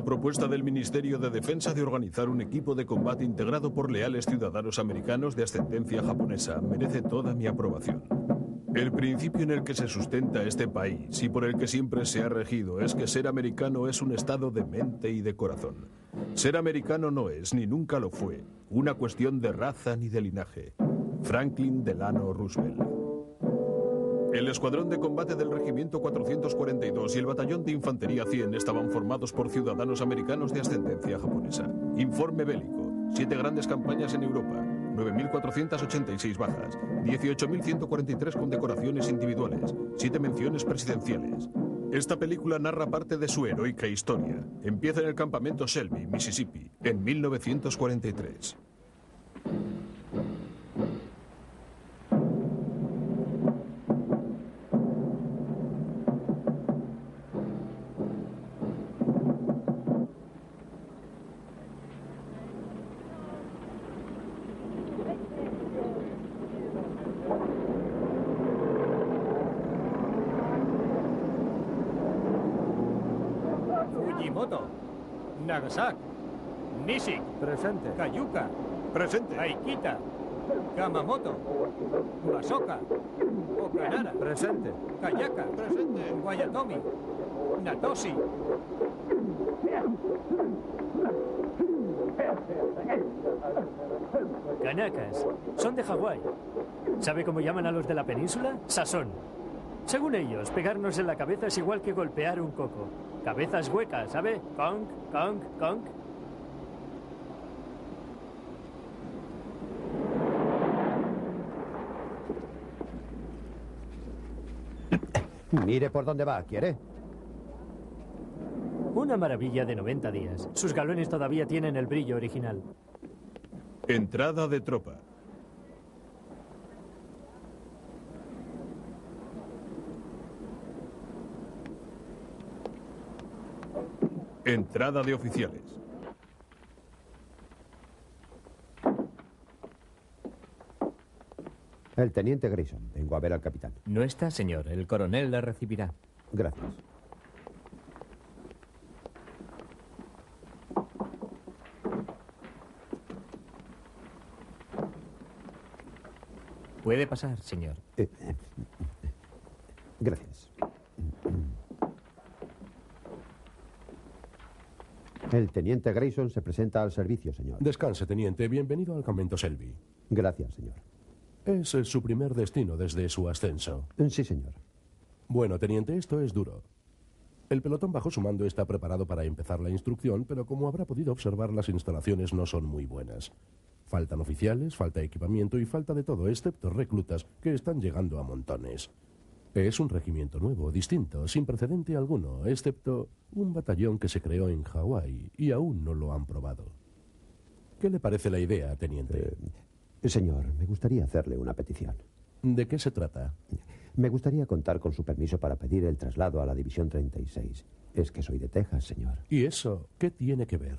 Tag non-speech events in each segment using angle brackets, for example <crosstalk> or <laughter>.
La propuesta del Ministerio de Defensa de organizar un equipo de combate integrado por leales ciudadanos americanos de ascendencia japonesa merece toda mi aprobación. El principio en el que se sustenta este país y por el que siempre se ha regido es que ser americano es un estado de mente y de corazón. Ser americano no es, ni nunca lo fue, una cuestión de raza ni de linaje. Franklin Delano Roosevelt. El escuadrón de combate del Regimiento 442 y el batallón de Infantería 100 estaban formados por ciudadanos americanos de ascendencia japonesa. Informe bélico. Siete grandes campañas en Europa. 9.486 bajas. 18.143 condecoraciones individuales. Siete menciones presidenciales. Esta película narra parte de su heroica historia. Empieza en el campamento Shelby, Mississippi, en 1943. Nagasaki, Nishik, Presente. Kayuka, Presente. Aikita, Kamamoto, Masoka, Okanara, Presente. Kayaka, Presente. Wayatomi, Natoshi, Kanakas. Son de Hawái. ¿Sabe cómo llaman a los de la península? Sasón. Según ellos, pegarnos en la cabeza es igual que golpear un coco. Cabezas huecas, ¿sabe? Conk, conk, conk. Mire por dónde va, ¿quiere? Una maravilla de 90 días. Sus galones todavía tienen el brillo original. Entrada de tropa. Entrada de oficiales. El teniente Grayson. Vengo a ver al capitán. No está, señor. El coronel la recibirá. Gracias. Puede pasar, señor. Eh, eh, gracias. El teniente Grayson se presenta al servicio, señor. Descanse, teniente. Bienvenido al campamento Selby. Gracias, señor. Es eh, su primer destino desde su ascenso. Sí, señor. Bueno, teniente, esto es duro. El pelotón bajo su mando está preparado para empezar la instrucción, pero como habrá podido observar, las instalaciones no son muy buenas. Faltan oficiales, falta equipamiento y falta de todo, excepto reclutas que están llegando a montones. Es un regimiento nuevo, distinto, sin precedente alguno, excepto un batallón que se creó en Hawái y aún no lo han probado. ¿Qué le parece la idea, teniente? Eh, señor, me gustaría hacerle una petición. ¿De qué se trata? Me gustaría contar con su permiso para pedir el traslado a la División 36. Es que soy de Texas, señor. ¿Y eso qué tiene que ver?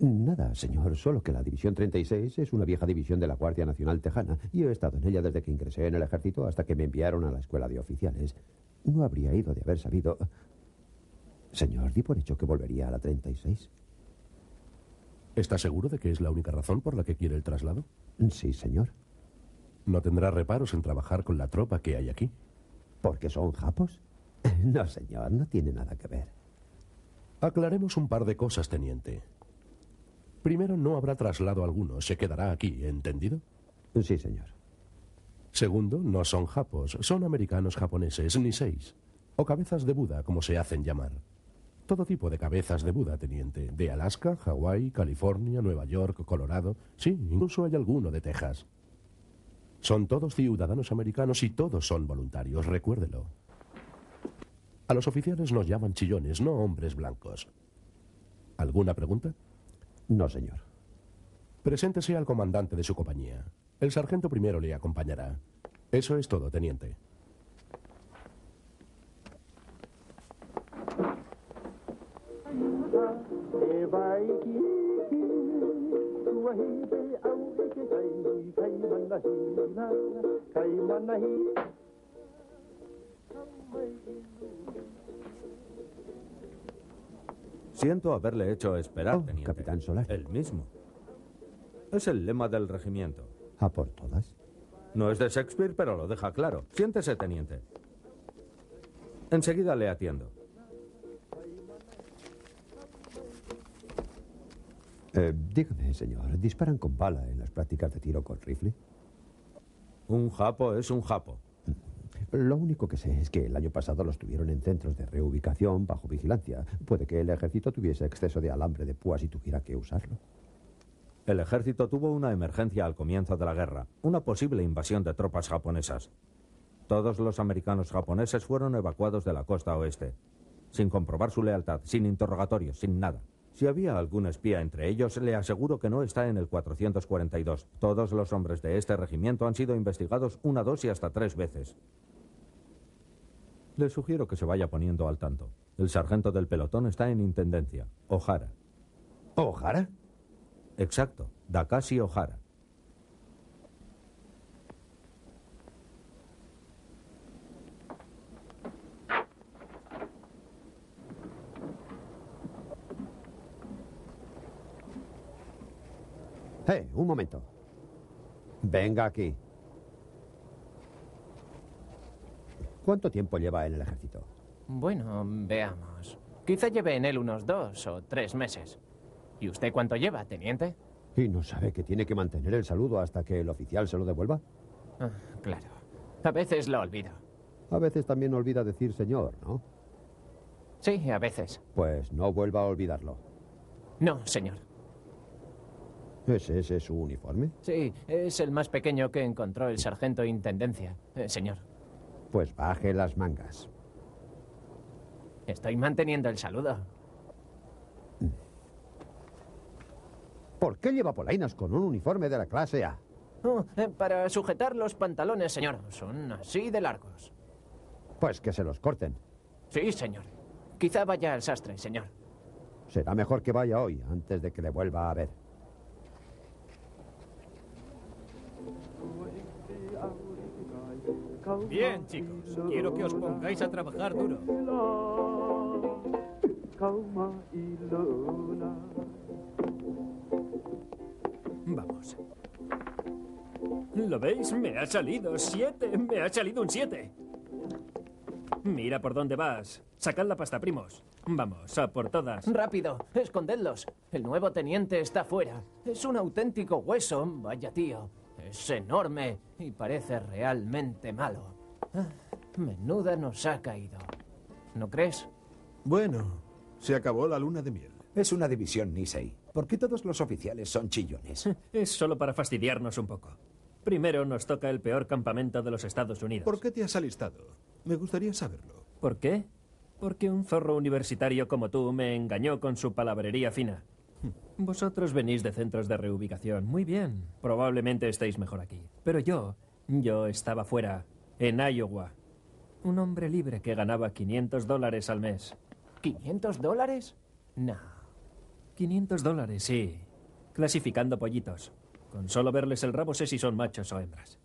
Nada, señor, solo que la División 36 es una vieja división de la Guardia Nacional Tejana y he estado en ella desde que ingresé en el ejército hasta que me enviaron a la escuela de oficiales. No habría ido de haber sabido. Señor, di por hecho que volvería a la 36. ¿Está seguro de que es la única razón por la que quiere el traslado? Sí, señor. ¿No tendrá reparos en trabajar con la tropa que hay aquí? ¿Porque son japos? <laughs> No, señor, no tiene nada que ver. Aclaremos un par de cosas, teniente. Primero, no habrá traslado alguno, se quedará aquí, ¿entendido? Sí, señor. Segundo, no son japos, son americanos japoneses, ni seis. O cabezas de Buda, como se hacen llamar. Todo tipo de cabezas de Buda, teniente. De Alaska, Hawái, California, Nueva York, Colorado. Sí, incluso hay alguno de Texas. Son todos ciudadanos americanos y todos son voluntarios, recuérdelo. A los oficiales nos llaman chillones, no hombres blancos. ¿Alguna pregunta? No, señor. Preséntese al comandante de su compañía. El sargento primero le acompañará. Eso es todo, teniente. Siento haberle hecho esperar, Oh, teniente. Capitán Solar. El mismo. Es el lema del regimiento. ¿A por todas? No es de Shakespeare, pero lo deja claro. Siéntese, teniente. Enseguida le atiendo. Eh, dígame, señor, ¿disparan con bala en las prácticas de tiro con rifle? Un japo es un japo. Lo único que sé es que el año pasado los tuvieron en centros de reubicación bajo vigilancia. Puede que el ejército tuviese exceso de alambre de púas y tuviera que usarlo. El ejército tuvo una emergencia al comienzo de la guerra, una posible invasión de tropas japonesas. Todos los americanos japoneses fueron evacuados de la costa oeste, sin comprobar su lealtad, sin interrogatorios, sin nada. Si había algún espía entre ellos, le aseguro que no está en el 442. Todos los hombres de este regimiento han sido investigados una, dos y hasta tres veces. Le sugiero que se vaya poniendo al tanto. El sargento del pelotón está en intendencia, O'Hara. ¿Ojara? Exacto, Dakashi O'Hara. ¡Eh! Un momento. Venga aquí. ¿Cuánto tiempo lleva en el ejército? Bueno, veamos. Quizá lleve en él unos dos o tres meses. ¿Y usted cuánto lleva, teniente? ¿Y no sabe que tiene que mantener el saludo hasta que el oficial se lo devuelva? Ah, claro. A veces lo olvido. A veces también olvida decir señor, ¿no? Sí, a veces. Pues no vuelva a olvidarlo. No, señor. ¿Es ese su uniforme? Sí, es el más pequeño que encontró el sargento intendencia, eh, señor. Pues baje las mangas. Estoy manteniendo el saludo. ¿Por qué lleva polainas con un uniforme de la clase A? Oh, eh, para sujetar los pantalones, señor. Son así de largos. Pues que se los corten. Sí, señor. Quizá vaya al sastre, señor. Será mejor que vaya hoy, antes de que le vuelva a ver. Bien, chicos. Quiero que os pongáis a trabajar duro. Vamos. ¿Lo veis? Me ha salido siete. Me ha salido un siete. Mira por dónde vas. Sacad la pasta, primos. Vamos, a por todas. Rápido, escondedlos. El nuevo teniente está fuera. Es un auténtico hueso. Vaya tío. Es enorme y parece realmente malo. Ah, menuda nos ha caído. ¿No crees? Bueno, se acabó la luna de miel. Es una división Nisei. ¿Por qué todos los oficiales son chillones? <laughs> Es solo para fastidiarnos un poco. Primero nos toca el peor campamento de los Estados Unidos. ¿Por qué te has alistado? Me gustaría saberlo. ¿Por qué? Porque un zorro universitario como tú me engañó con su palabrería fina. Vosotros venís de centros de reubicación. Muy bien. Probablemente estéis mejor aquí. Pero yo, yo estaba fuera, en Iowa. Un hombre libre que ganaba 500 dólares al mes. ¿500 dólares? No. 500 dólares, sí. Clasificando pollitos. Con solo verles el rabo sé si son machos o hembras.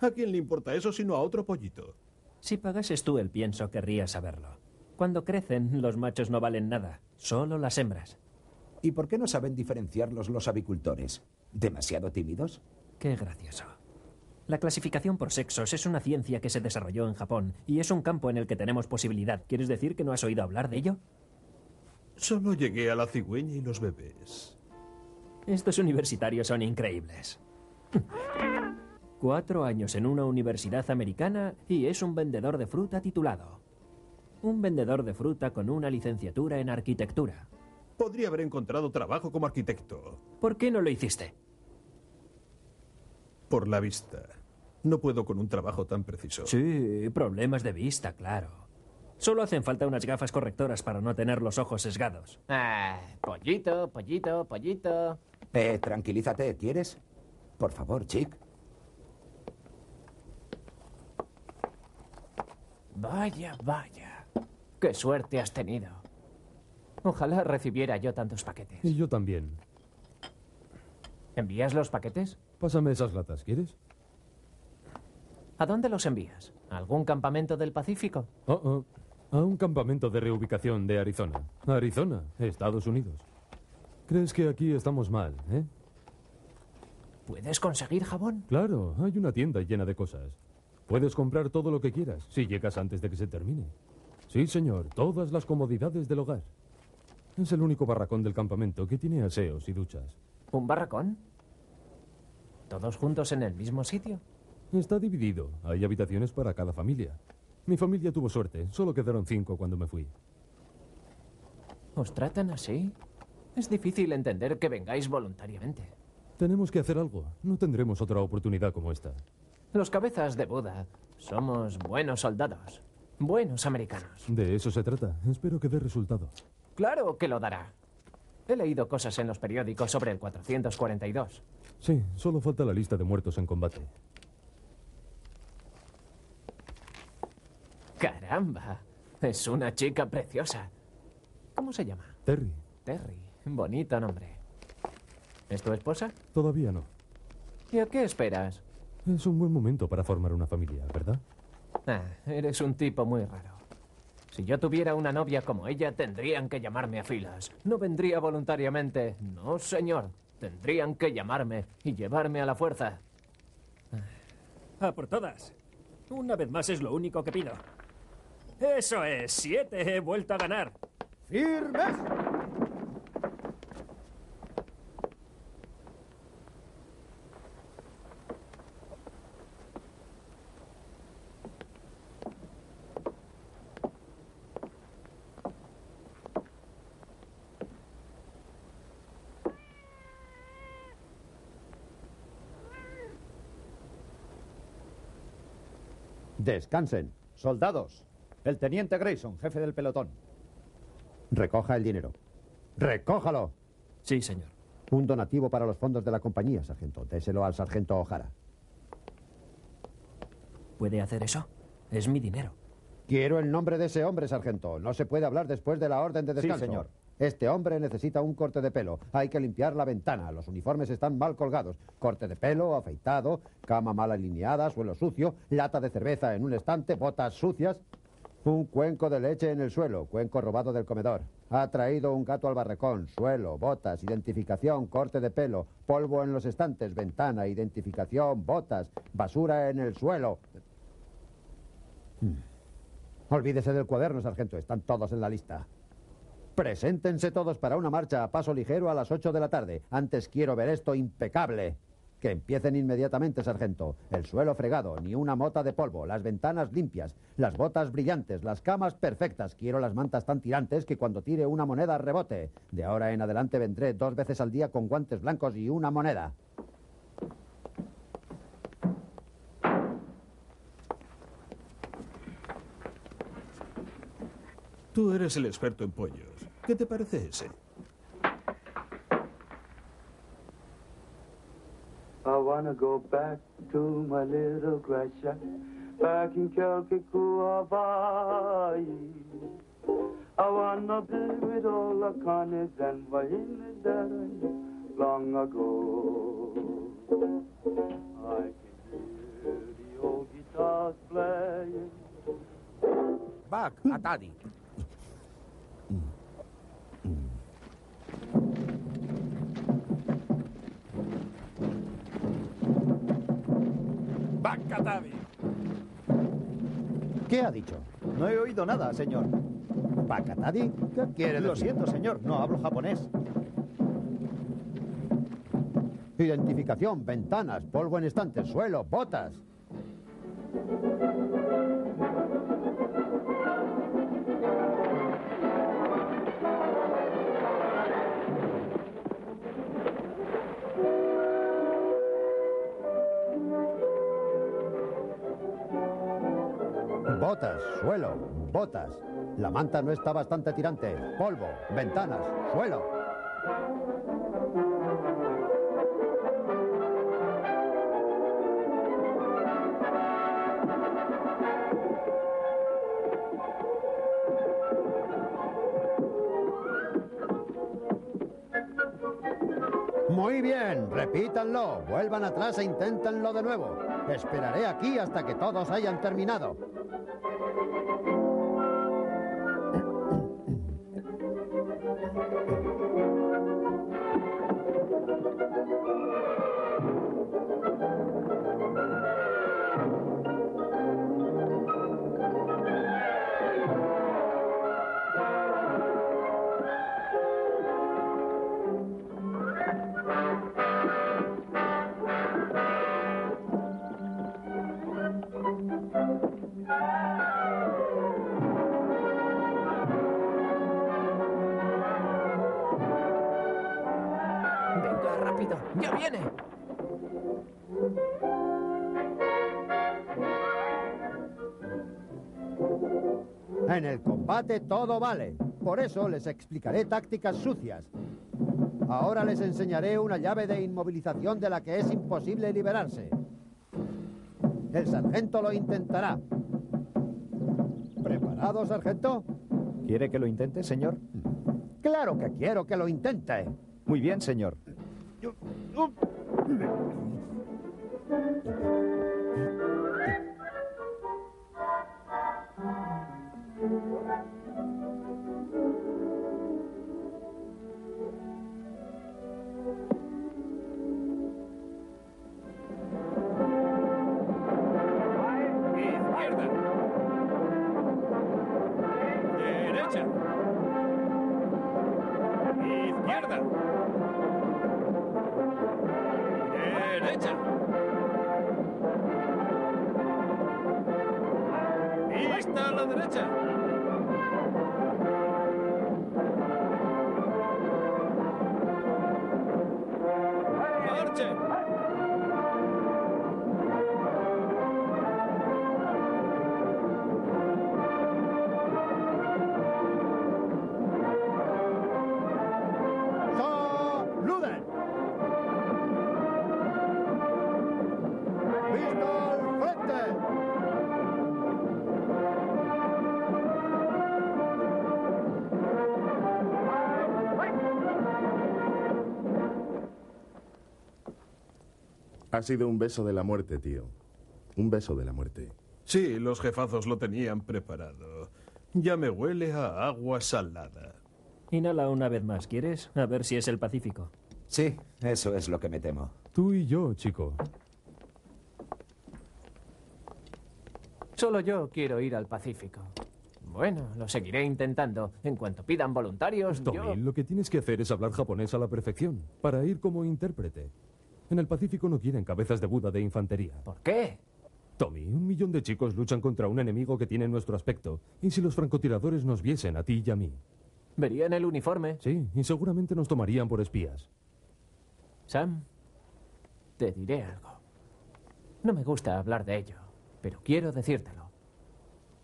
¿A quién le importa eso sino a otro pollito? Si pagases tú el pienso, querrías saberlo. Cuando crecen, los machos no valen nada, solo las hembras. ¿Y por qué no saben diferenciarlos los avicultores? ¿Demasiado tímidos? Qué gracioso. La clasificación por sexos es una ciencia que se desarrolló en Japón y es un campo en el que tenemos posibilidad. ¿Quieres decir que no has oído hablar de ello? Solo llegué a la cigüeña y los bebés. Estos universitarios son increíbles. <laughs> Cuatro años en una universidad americana y es un vendedor de fruta titulado. Un vendedor de fruta con una licenciatura en arquitectura. Podría haber encontrado trabajo como arquitecto. ¿Por qué no lo hiciste? Por la vista. No puedo con un trabajo tan preciso. Sí, problemas de vista, claro. Solo hacen falta unas gafas correctoras para no tener los ojos sesgados. Ah, pollito, pollito, pollito. Eh, tranquilízate, ¿quieres? Por favor, chic. Vaya, vaya. Qué suerte has tenido. Ojalá recibiera yo tantos paquetes. Y yo también. ¿Envías los paquetes? Pásame esas latas, ¿quieres? ¿A dónde los envías? ¿A algún campamento del Pacífico? Oh, oh. A un campamento de reubicación de Arizona. Arizona, Estados Unidos. ¿Crees que aquí estamos mal, eh? ¿Puedes conseguir jabón? Claro, hay una tienda llena de cosas. Puedes comprar todo lo que quieras si llegas antes de que se termine. Sí, señor, todas las comodidades del hogar. Es el único barracón del campamento que tiene aseos y duchas. ¿Un barracón? ¿Todos juntos en el mismo sitio? Está dividido. Hay habitaciones para cada familia. Mi familia tuvo suerte. Solo quedaron cinco cuando me fui. ¿Os tratan así? Es difícil entender que vengáis voluntariamente. Tenemos que hacer algo. No tendremos otra oportunidad como esta. Los cabezas de Buda somos buenos soldados. Buenos americanos. De eso se trata. Espero que dé resultado. Claro que lo dará. He leído cosas en los periódicos sobre el 442. Sí, solo falta la lista de muertos en combate. Caramba, es una chica preciosa. ¿Cómo se llama? Terry. Terry, bonito nombre. ¿Es tu esposa? Todavía no. ¿Y a qué esperas? Es un buen momento para formar una familia, ¿verdad? Ah, eres un tipo muy raro. Si yo tuviera una novia como ella, tendrían que llamarme a filas. No vendría voluntariamente. No, señor. Tendrían que llamarme y llevarme a la fuerza. A por todas. Una vez más es lo único que pido. Eso es, siete. He vuelto a ganar. ¡Firmes! Descansen. Soldados. El teniente Grayson, jefe del pelotón. Recoja el dinero. ¡Recójalo! Sí, señor. Un donativo para los fondos de la compañía, sargento. Déselo al sargento O'Hara. ¿Puede hacer eso? Es mi dinero. Quiero el nombre de ese hombre, sargento. No se puede hablar después de la orden de descanso. Sí, señor. Este hombre necesita un corte de pelo. Hay que limpiar la ventana. Los uniformes están mal colgados. Corte de pelo, afeitado, cama mal alineada, suelo sucio, lata de cerveza en un estante, botas sucias. Un cuenco de leche en el suelo, cuenco robado del comedor. Ha traído un gato al barracón, suelo, botas, identificación, corte de pelo, polvo en los estantes, ventana, identificación, botas, basura en el suelo. Hmm. Olvídese del cuaderno, sargento. Están todos en la lista. Preséntense todos para una marcha a paso ligero a las 8 de la tarde. Antes quiero ver esto impecable. Que empiecen inmediatamente, sargento. El suelo fregado, ni una mota de polvo, las ventanas limpias, las botas brillantes, las camas perfectas. Quiero las mantas tan tirantes que cuando tire una moneda rebote. De ahora en adelante vendré dos veces al día con guantes blancos y una moneda. Tú eres el experto en pollos. ¿Qué te parece ese? I wanna go back to my little grass shack back in Calcutta, Hawaii. I wanna be with all the Connies and Wahinas that I knew long ago. I can hear the old guitars playing. Buck, Atadi. ¿Qué ha dicho? No he oído nada, señor. ¿Bakatadi? ¿Qué quiere Lo decir? siento, señor. No hablo japonés. Identificación, ventanas, polvo en estantes, suelo, botas. Botas, suelo, botas. La manta no está bastante tirante. Polvo, ventanas, suelo. Muy bien, repítanlo, vuelvan atrás e inténtenlo de nuevo. Esperaré aquí hasta que todos hayan terminado. Viene! En el combate todo vale. Por eso les explicaré tácticas sucias. Ahora les enseñaré una llave de inmovilización de la que es imposible liberarse. El sargento lo intentará. ¿Preparado, sargento? ¿Quiere que lo intente, señor? Claro que quiero que lo intente. Muy bien, señor. Izquierda. Sido un beso de la muerte, tío. Un beso de la muerte. Sí, los jefazos lo tenían preparado. Ya me huele a agua salada. Inhala una vez más, ¿quieres? A ver si es el Pacífico. Sí, eso es lo que me temo. Tú y yo, chico. Solo yo quiero ir al Pacífico. Bueno, lo seguiré intentando. En cuanto pidan voluntarios, Tommy, yo... lo que tienes que hacer es hablar japonés a la perfección, para ir como intérprete. En el Pacífico no quieren cabezas de Buda de infantería. ¿Por qué? Tommy, un millón de chicos luchan contra un enemigo que tiene nuestro aspecto. ¿Y si los francotiradores nos viesen a ti y a mí? Verían el uniforme. Sí, y seguramente nos tomarían por espías. Sam, te diré algo. No me gusta hablar de ello, pero quiero decírtelo.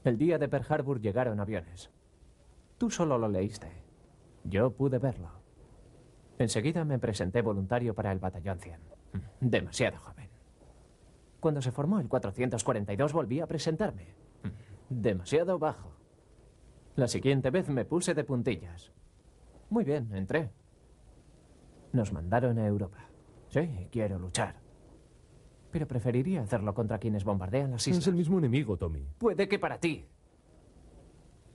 El día de Pearl Harbor llegaron aviones. Tú solo lo leíste. Yo pude verlo. Enseguida me presenté voluntario para el batallón 100. Demasiado joven. Cuando se formó el 442 volví a presentarme. Demasiado bajo. La siguiente vez me puse de puntillas. Muy bien, entré. Nos mandaron a Europa. Sí, quiero luchar. Pero preferiría hacerlo contra quienes bombardean las islas. Es el mismo enemigo, Tommy. Puede que para ti.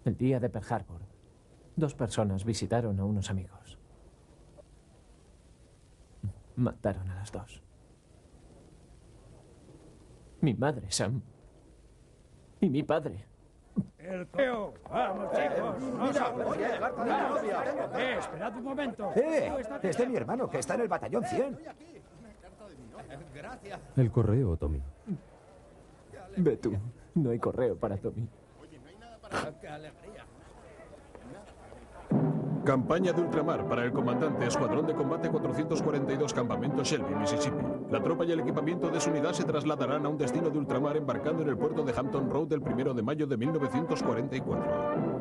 El día de Pearl Harbor, dos personas visitaron a unos amigos. Mataron a las dos. Mi madre, Sam. Y mi padre. El peo. Vamos, chicos. No. Eh, esperad un momento. ¡Eh! Es de mi hermano, que está en el batallón 100. El correo, Tommy. Ve tú. No hay correo para Tommy. ¡Qué alegría! Campaña de ultramar para el comandante Escuadrón de Combate 442 Campamento Shelby, Mississippi. La tropa y el equipamiento de su unidad se trasladarán a un destino de ultramar embarcando en el puerto de Hampton Road el 1 de mayo de 1944.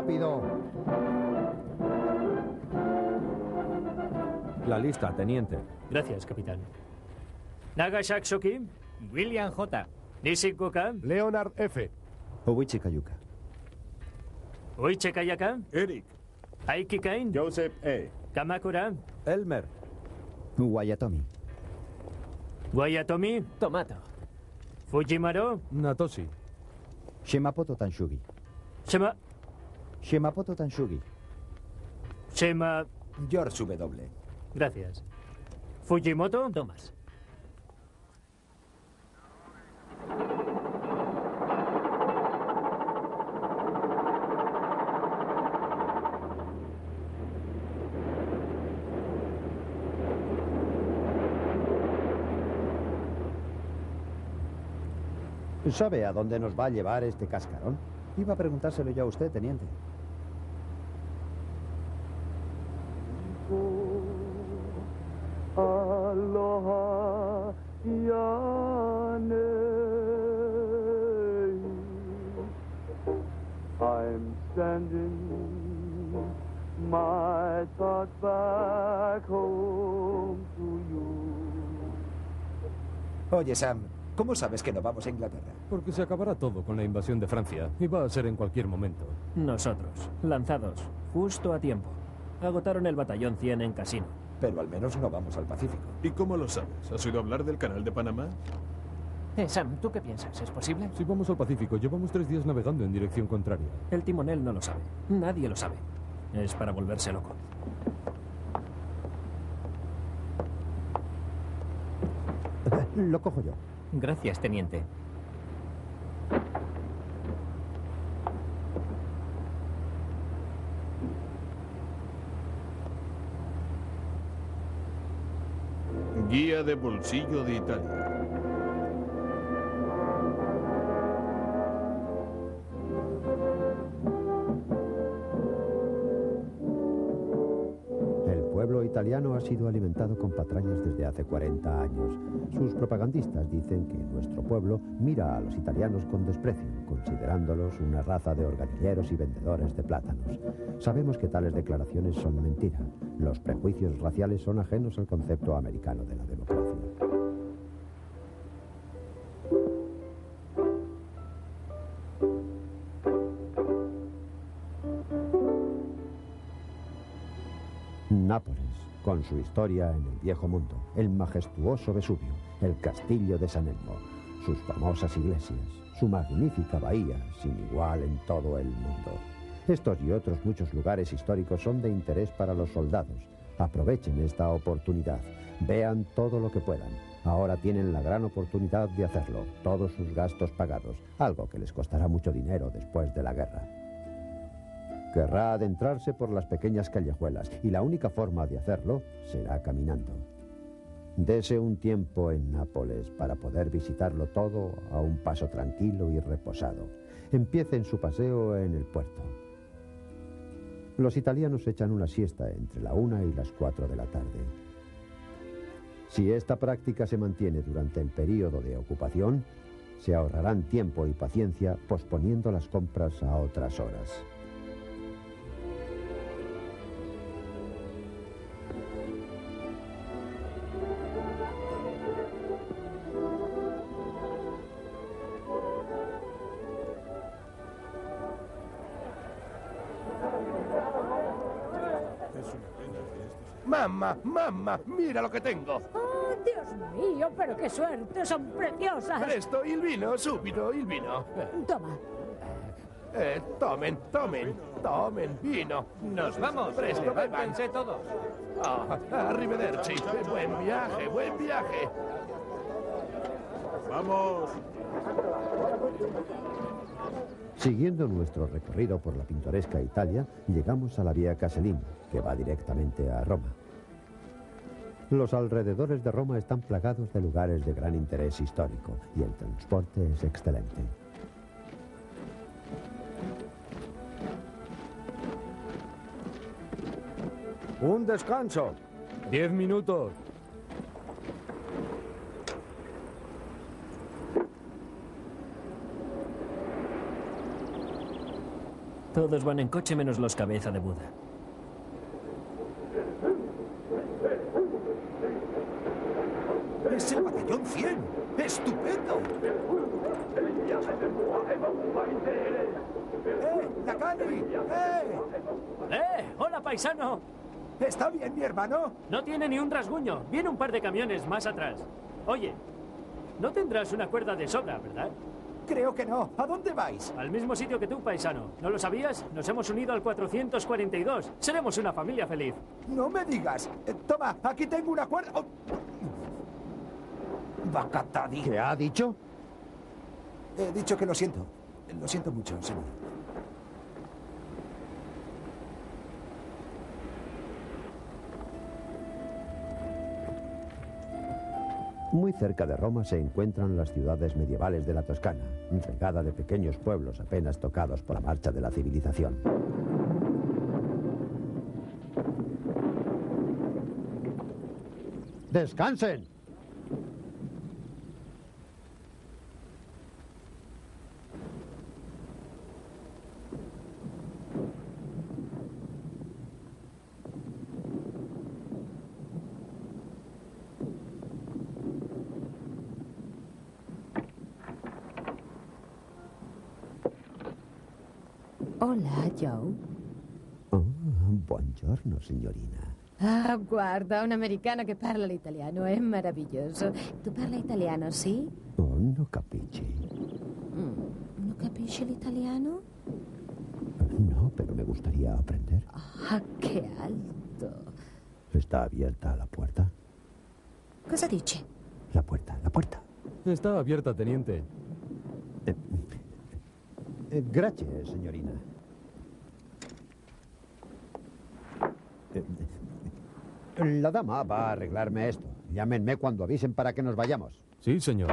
Rápido. La lista, teniente. Gracias, capitán. Nagasaki, William J. Nishikuka, Leonard F. Owichi Kayuka. Uiche Kayaka, Eric. Aiki Kain, Joseph E. Kamakura, Elmer. Wayatomi. Wayatomi, Tomato. Fujimaro, Natoshi. Shimapoto Tanshugi. Shema, Shemapoto Tanshugi. Shema... George W. Gracias. Fujimoto... Thomas. ¿Sabe a dónde nos va a llevar este cascarón? Iba a preguntárselo yo a usted, teniente. I'm sending my thoughts back home to you. Oye, Sam, ¿cómo sabes que no vamos a Inglaterra? Porque se acabará todo con la invasión de Francia y va a ser en cualquier momento. Nosotros, lanzados, justo a tiempo. Agotaron el batallón 100 en Casino. Pero al menos no vamos al Pacífico. ¿Y cómo lo sabes? ¿Has oído hablar del canal de Panamá? Eh, Sam, ¿tú qué piensas? ¿Es posible? Si vamos al Pacífico, llevamos tres días navegando en dirección contraria. El timonel no lo sabe. Nadie lo sabe. Es para volverse loco. <laughs> Lo cojo yo. Gracias, teniente. Guía de bolsillo de Italia. El pueblo italiano ha sido alimentado con patrañas desde hace 40 años. Sus propagandistas dicen que nuestro pueblo mira a los italianos con desprecio, considerándolos una raza de organilleros y vendedores de plátanos. Sabemos que tales declaraciones son mentira. Los prejuicios raciales son ajenos al concepto americano de la democracia. Su historia en el viejo mundo, el majestuoso Vesubio, el castillo de San Elmo, sus famosas iglesias, su magnífica bahía, sin igual en todo el mundo. Estos y otros muchos lugares históricos son de interés para los soldados. Aprovechen esta oportunidad, vean todo lo que puedan. Ahora tienen la gran oportunidad de hacerlo, todos sus gastos pagados, algo que les costará mucho dinero después de la guerra. Querrá adentrarse por las pequeñas callejuelas y la única forma de hacerlo será caminando. Dese un tiempo en Nápoles para poder visitarlo todo a un paso tranquilo y reposado. Empiecen su paseo en el puerto. Los italianos echan una siesta entre la una y las cuatro de la tarde. Si esta práctica se mantiene durante el período de ocupación, se ahorrarán tiempo y paciencia posponiendo las compras a otras horas. Mamá, mamá, mira lo que tengo. ¡Oh, Dios mío! ¡Pero qué suerte! ¡Son preciosas! Presto, il vino, subito, il vino. Toma. Eh, tomen, tomen, tomen vino. Nos vamos. Presto. Levántense todos. Ah, arrivederci. Buen viaje, buen viaje. ¡Vamos! Siguiendo nuestro recorrido por la pintoresca Italia, llegamos a la vía Caselín, que va directamente a Roma. Los alrededores de Roma están plagados de lugares de gran interés histórico y el transporte es excelente. Un descanso. Diez minutos. Todos van en coche menos los cabeza de Buda. ¡Es el batallón 100! ¡Estupendo! ¡Eh! ¡Eh! ¡Eh! ¡Hola, paisano! ¿Está bien, mi hermano? No tiene ni un rasguño. Viene un par de camiones más atrás. Oye, no tendrás una cuerda de sobra, ¿verdad? Creo que no. ¿A dónde vais? Al mismo sitio que tú, paisano. ¿No lo sabías? Nos hemos unido al 442. Seremos una familia feliz. No me digas. Eh, toma, aquí tengo una cuerda. Oh. Bacatadi. ¿Qué ha dicho? He dicho que lo siento. Lo siento mucho, señor. Muy cerca de Roma se encuentran las ciudades medievales de la Toscana, regada de pequeños pueblos apenas tocados por la marcha de la civilización. ¡Descansen! Hola, Joe. Oh, buongiorno, signorina. Ah, guarda, un americano che parla l'italiano, è meraviglioso. Tu parla italiano, sì? Oh, no capisci. Mm, non capisci l'italiano? No, pero me gustaría aprender. Ah, che alto. ¿Está abierta la puerta? Cosa dici? La puerta, la puerta. Está abierta, teniente. Eh, gracias, signorina. La dama va a arreglarme esto. Llámenme cuando avisen para que nos vayamos. Sí, señor.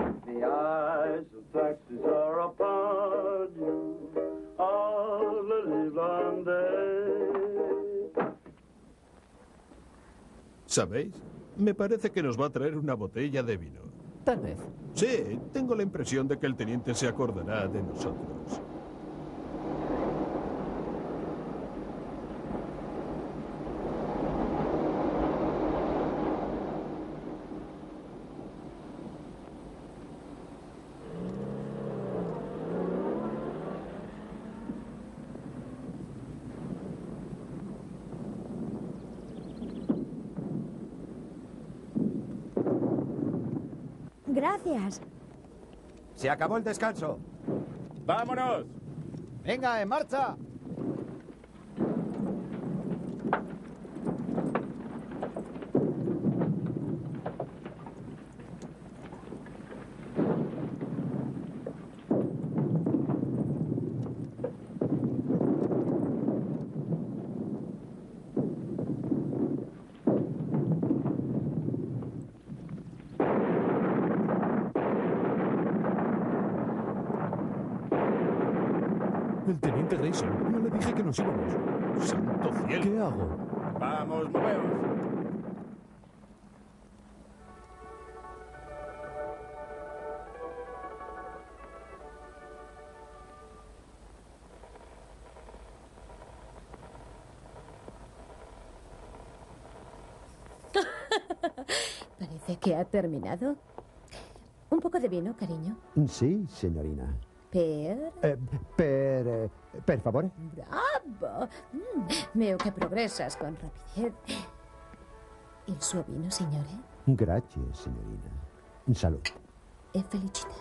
¿Sabéis? Me parece que nos va a traer una botella de vino. Tal vez. Sí, tengo la impresión de que el teniente se acordará de nosotros. Gracias. Se acabó el descanso. ¡Vámonos! Venga, en marcha. El teniente Grayson. No le dije que nos íbamos. ¡Santo cielo! ¿Qué hago? ¡Vamos, moveos! <laughs> Parece que ha terminado. Un poco de vino, cariño. Sí, signorina. Per... Eh, per, eh, per favore? Bravo! Mm, veo que progresas con rapidez. Il suo vino, signore? Gracias, signorina. Salud. E felicità.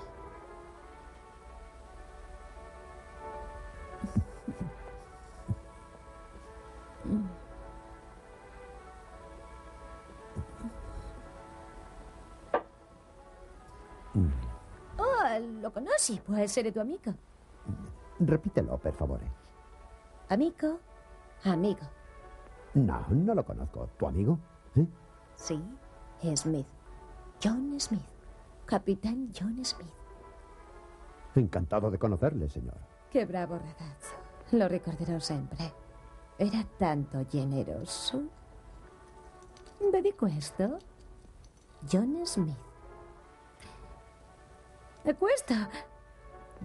Mm. Oh, lo conosci, può essere tuo amico. Repítelo, per favore. Amico? Amigo. No, no lo conozco. ¿Tu amigo? ¿Eh? Sí, Smith. John Smith. Capitán John Smith. Encantado de conocerle, señor. Che bravo ragazzo. Lo ricorderò sempre. Era tanto generoso. Vedi questo? John Smith. Questo?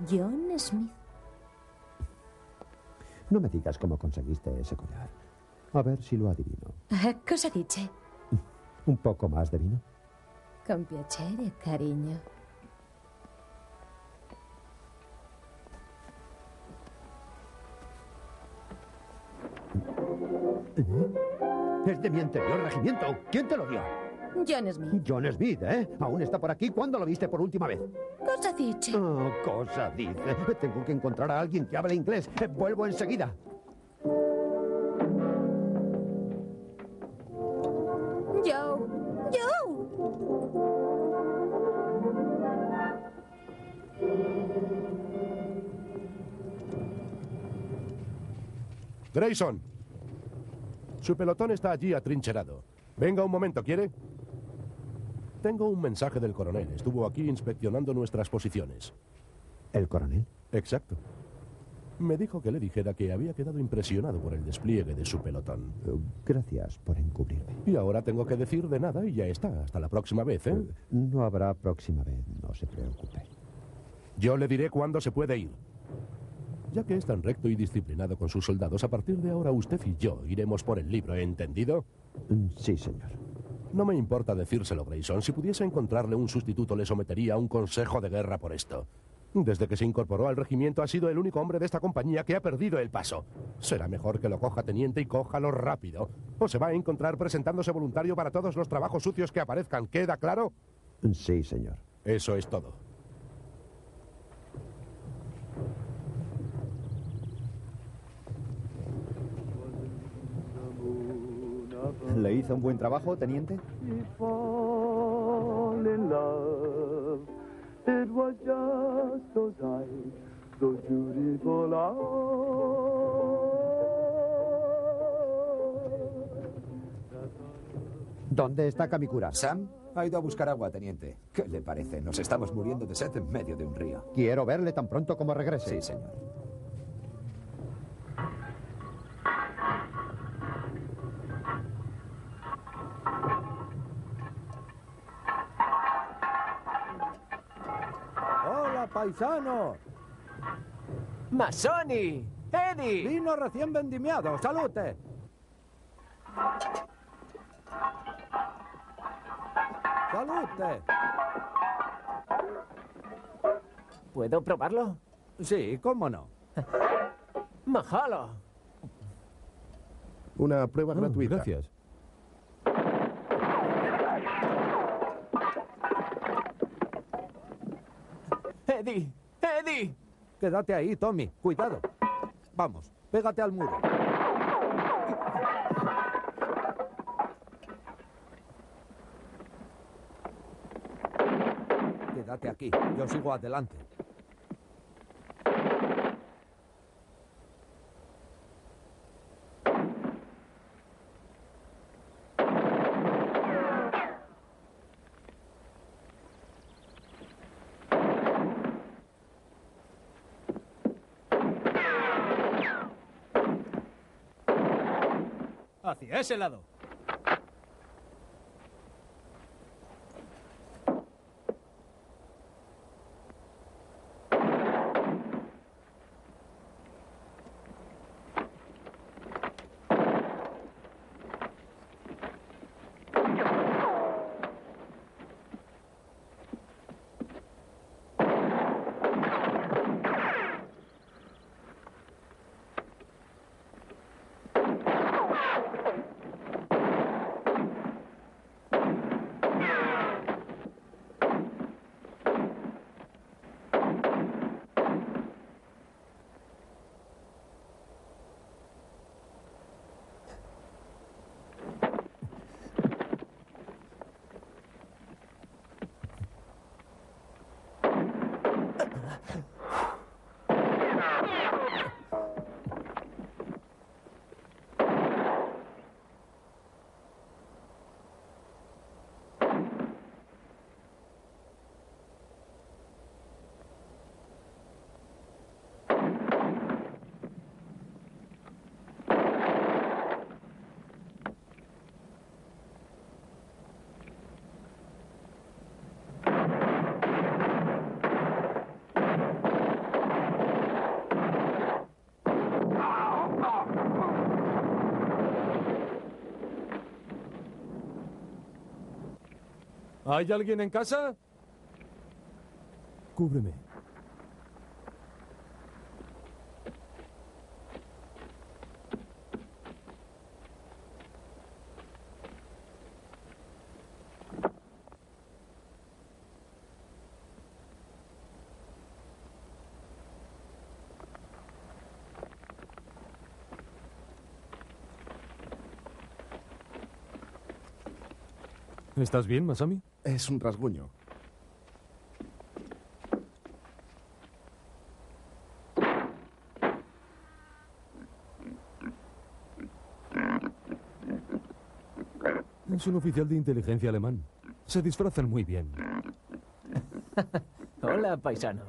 John Smith. No me digas cómo conseguiste ese collar. A ver si lo adivino. Eh, <laughs> Cosa dice? ¿Un poco más de vino? Con piacere, cariño. Es de mi anterior regimiento. ¿Quién te lo dio? John Smith. John Smith, ¿eh? Aún está por aquí. ¿Cuándo lo viste por última vez? Cosa dice? Oh, cosa dice. Tengo que encontrar a alguien que hable inglés. Eh, Vuelvo enseguida. Joe. Joe. Grayson. Su pelotón está allí atrincherado. Venga un momento, ¿quiere? Tengo un mensaje del coronel. Estuvo aquí inspeccionando nuestras posiciones. ¿El coronel? Exacto. Me dijo que le dijera que había quedado impresionado por el despliegue de su pelotón. Eh, Gracias por encubrirme. Y ahora tengo que decir de nada y ya está. Hasta la próxima vez, ¿eh? No habrá próxima vez, no se preocupe. Yo le diré cuándo se puede ir. Ya que es tan recto y disciplinado con sus soldados, a partir de ahora usted y yo iremos por el libro, ¿entendido? Mm, Sí, señor. No me importa decírselo, Grayson. Si pudiese encontrarle un sustituto, le sometería a un consejo de guerra por esto. Desde que se incorporó al regimiento ha sido el único hombre de esta compañía que ha perdido el paso. Será mejor que lo coja teniente y cójalo rápido. O se va a encontrar presentándose voluntario para todos los trabajos sucios que aparezcan. ¿Queda claro? Sí, señor. Eso es todo. ¿Le hizo un buen trabajo, teniente? ¿Dónde está Kamikura? ¿Sam? Ha ido a buscar agua, teniente. ¿Qué le parece? Nos estamos muriendo de sed en medio de un río. Quiero verle tan pronto como regrese. Sí, señor. Paisano! ¡Masoni! ¡Eddie! Vino recién vendimiado. ¡Salute! ¡Salute! ¿Puedo probarlo? Sí, cómo no. <laughs> ¡Majalo! Una prueba Oh, gratuita. Gracias. Quédate ahí, Tommy. Cuidado. Vamos, pégate al muro. Quédate aquí. Yo sigo adelante. Hacia ese lado. ¿Hay alguien en casa? Cúbreme. ¿Estás bien, Masami? Es un rasguño. Es un oficial de inteligencia alemán. Se disfrazan muy bien. <laughs> Hola, paisano.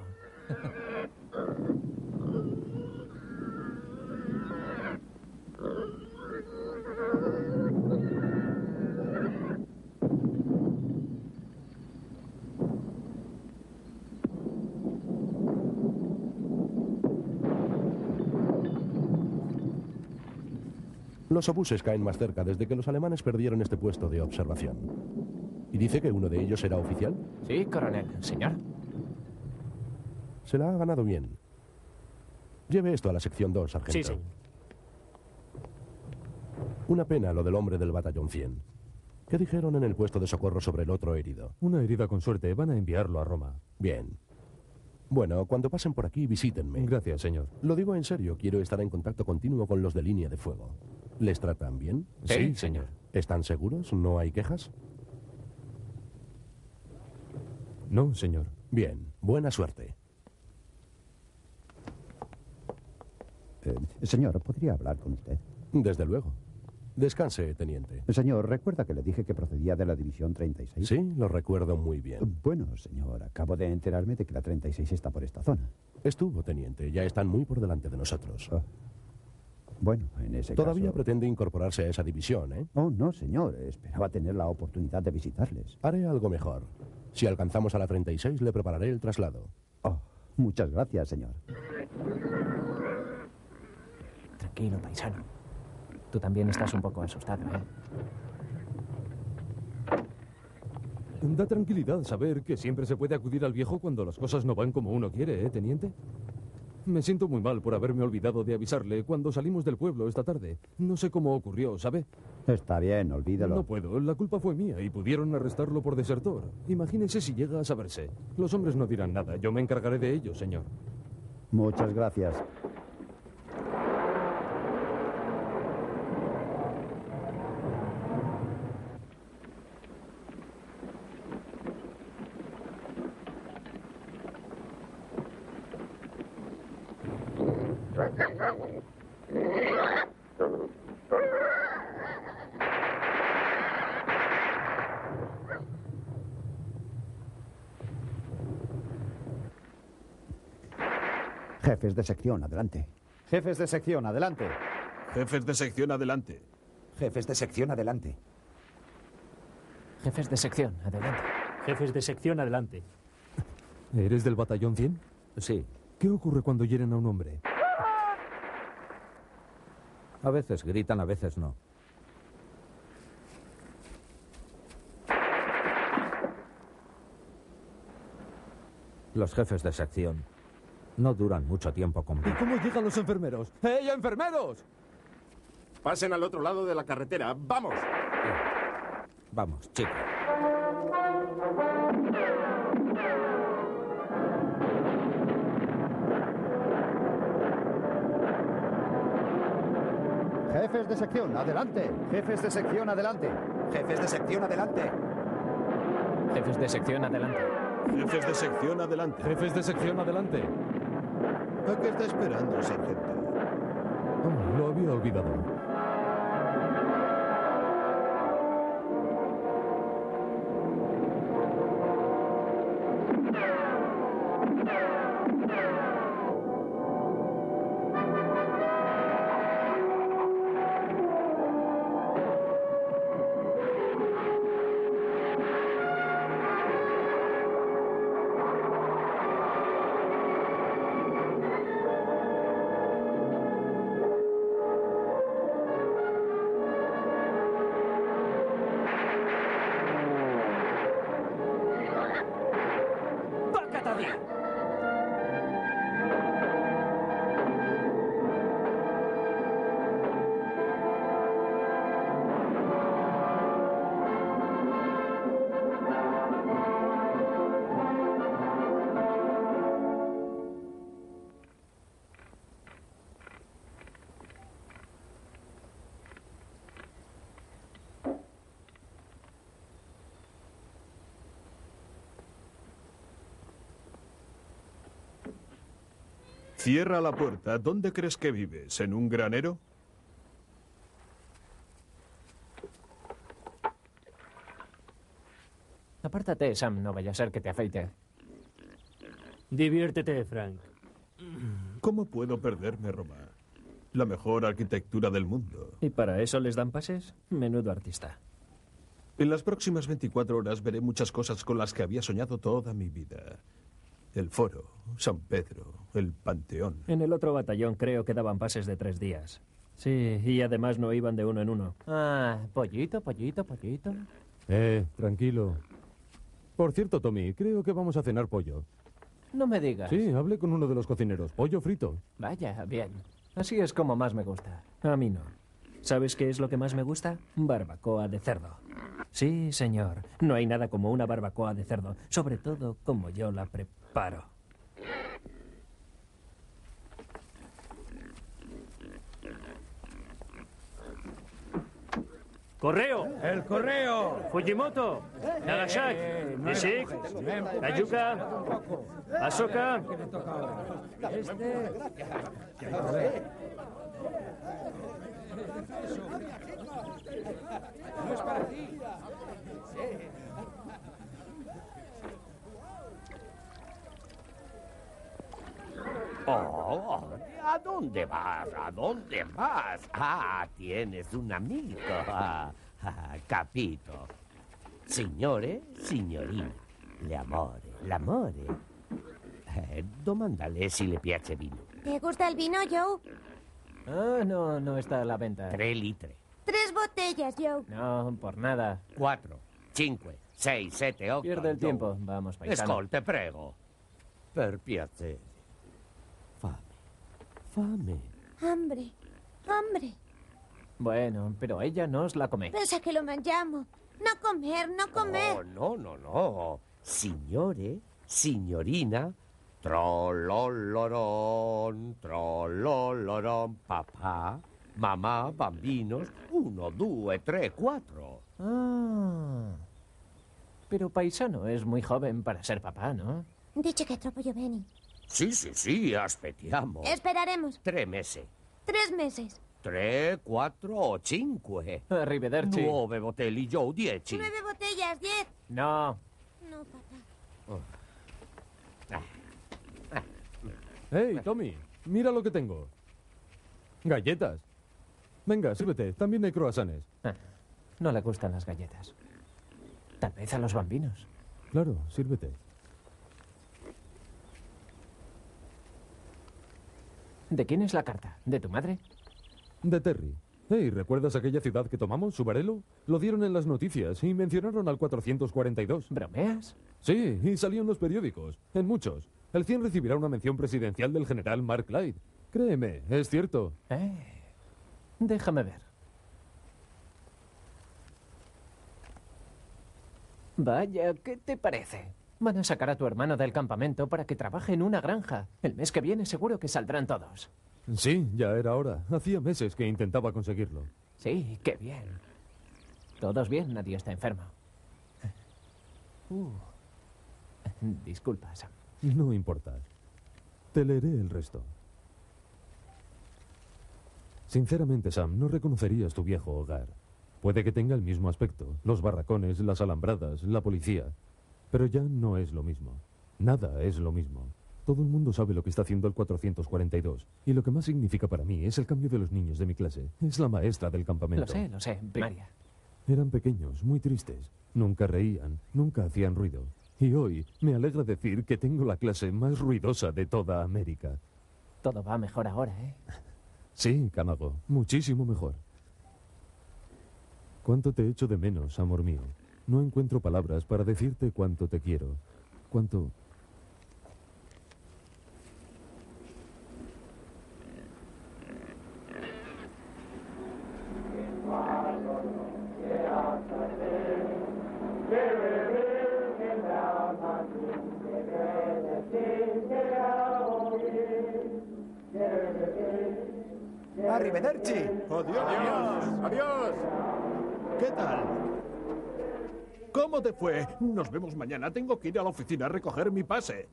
Los obuses caen más cerca desde que los alemanes perdieron este puesto de observación. ¿Y dice que uno de ellos era oficial? Sí, coronel. Señor. Se la ha ganado bien. Lleve esto a la sección 2, sargento. Sí, señor. Una pena lo del hombre del batallón 100. ¿Qué dijeron en el puesto de socorro sobre el otro herido? Una herida con suerte. Van a enviarlo a Roma. Bien. Bueno, cuando pasen por aquí, visítenme. Gracias, señor. Lo digo en serio, quiero estar en contacto continuo con los de línea de fuego. ¿Les tratan bien? Sí, señor. ¿Están seguros? ¿No hay quejas? No, señor. Bien, buena suerte. Eh, señor, ¿podría hablar con usted? Desde luego. Descanse, teniente. Señor, ¿recuerda que le dije que procedía de la División 36? Sí, lo recuerdo muy bien. Bueno, señor, acabo de enterarme de que la 36 está por esta zona. Estuvo, teniente. Ya están muy por delante de nosotros. Ah. Bueno, en ese Todavía caso... pretende incorporarse a esa división, ¿eh? Oh, no, señor. Esperaba tener la oportunidad de visitarles. Haré algo mejor. Si alcanzamos a la 36, le prepararé el traslado. Oh, muchas gracias, señor. Tranquilo, paisano. Tú también estás un poco asustado, ¿eh? Da tranquilidad saber que siempre se puede acudir al viejo cuando las cosas no van como uno quiere, ¿eh, teniente? Me siento muy mal por haberme olvidado de avisarle cuando salimos del pueblo esta tarde. No sé cómo ocurrió, ¿sabe? Está bien, olvídalo. No puedo, la culpa fue mía y pudieron arrestarlo por desertor. Imagínese si llega a saberse. Los hombres no dirán nada, yo me encargaré de ello, señor. Muchas gracias. Jefes de sección, adelante. Jefes de sección, adelante. Jefes de sección, adelante. Jefes de sección, adelante. Jefes de sección, adelante. Jefes de sección, adelante. ¿Eres del batallón 100? Sí. ¿Qué ocurre cuando hieren a un hombre? A veces gritan, a veces no. Los jefes de sección no duran mucho tiempo con ¿Y cómo llegan los enfermeros? ¡Ey, enfermeros! Pasen al otro lado de la carretera. ¡Vamos! Vamos, chicos. Jefes de sección, adelante. Jefes de sección, adelante. Jefes de sección, adelante. Jefes de sección, adelante. Jefes de sección, adelante. Jefes de sección, adelante. ¿A qué está esperando, sargento? Lo había olvidado. Cierra la puerta. ¿Dónde crees que vives? ¿En un granero? Apártate, Sam, no vaya a ser que te afeite. Diviértete, Frank. ¿Cómo puedo perderme, Roma? La mejor arquitectura del mundo. ¿Y para eso les dan pases? Menudo artista. En las próximas 24 horas veré muchas cosas con las que había soñado toda mi vida. El foro, San Pedro, el Panteón. En el otro batallón creo que daban pases de tres días. Sí, y además no iban de uno en uno. Ah, pollito, pollito, pollito. Eh, tranquilo. Por cierto, Tommy, creo que vamos a cenar pollo. No me digas. Sí, hablé con uno de los cocineros. Pollo frito. Vaya, bien. Así es como más me gusta. A mí no. ¿Sabes qué es lo que más me gusta? Barbacoa de cerdo. Sí, señor. No hay nada como una barbacoa de cerdo, sobre todo como yo la preparo. ¡Correo! ¡El correo! Fujimoto, Nagashak, Nishik, Ayuka, Asoka. Este. No es para ti. Oh, ¿a dónde vas? ¿A dónde vas? Ah, tienes un amigo. Ah, ah, capito. Signore, signorina. L'amore, l'amore. Eh, domandale si le piace vino. ¿Te gusta el vino, Joe? Ah, no, no está a la venta. Tre litre. Tres botellas, Joe. No, por nada. Quattro, cinque, sei, sette, otto. Pierde el tiempo. Vamos, paisano. Ascolta, prego. Per piacere. Fame. Fame. Hambre. Hambre. Bueno, pero ella no os la come. Pensa que lo mangiamo. No comer, no comer. Oh, no, no, no. Signore, signorina, trolloloron, trolloloron, papà, mamma, bambinos, uno, due, tre, quattro. Ah. Pero paisano es muy joven para ser papá, ¿no? Dice è troppo giovani. Sì, sì, sì, aspettiamo. Esperaremos. Tre mesi. Tres meses. Tre, quattro o cinque. Arrivederci. Nuove botelli, Joe, dieci. Nueve botellas, diez. No. No, papá. Hey, Tommy, mira lo que tengo. Galletas. Venga, sírvete. También hay croissants. Ah, no le gustan las galletas. Tal vez a los bambinos. Claro, sírvete. ¿De quién es la carta? ¿De tu madre? De Terry. Hey, ¿recuerdas aquella ciudad que tomamos, Subarelo? Lo dieron en las noticias y mencionaron al 442. ¿Bromeas? Sí, y salió en los periódicos, en muchos. El 100 recibirá una mención presidencial del general Mark Clyde. Créeme, es cierto. Eh, déjame ver. Vaya, ¿qué te parece? Van a sacar a tu hermano del campamento para que trabaje en una granja. El mes que viene seguro que saldrán todos. Sí, ya era hora. Hacía meses que intentaba conseguirlo. Sí, qué bien. Todos bien, nadie está enfermo. Uh. Disculpa, Sam. No importa. Te leeré el resto. Sinceramente, Sam, no reconocerías tu viejo hogar. Puede que tenga el mismo aspecto, los barracones, las alambradas, la policía, pero ya no es lo mismo. Nada es lo mismo. Todo el mundo sabe lo que está haciendo el 442, y lo que más significa para mí es el cambio de los niños de mi clase. Es la maestra del campamento. Lo sé, lo sé, primaria. Eran pequeños, muy tristes. Nunca reían, nunca hacían ruido. Y hoy me alegra decir que tengo la clase más ruidosa de toda América. Todo va mejor ahora, ¿eh? <laughs> Sí, Camago, muchísimo mejor. ¿Cuánto te echo de menos, amor mío? No encuentro palabras para decirte cuánto te quiero. Cuánto... Arrivederci. Adiós. Adiós. ¿Qué tal? ¿Cómo te fue? Nos vemos mañana. Tengo que ir a la oficina a recoger mi pase.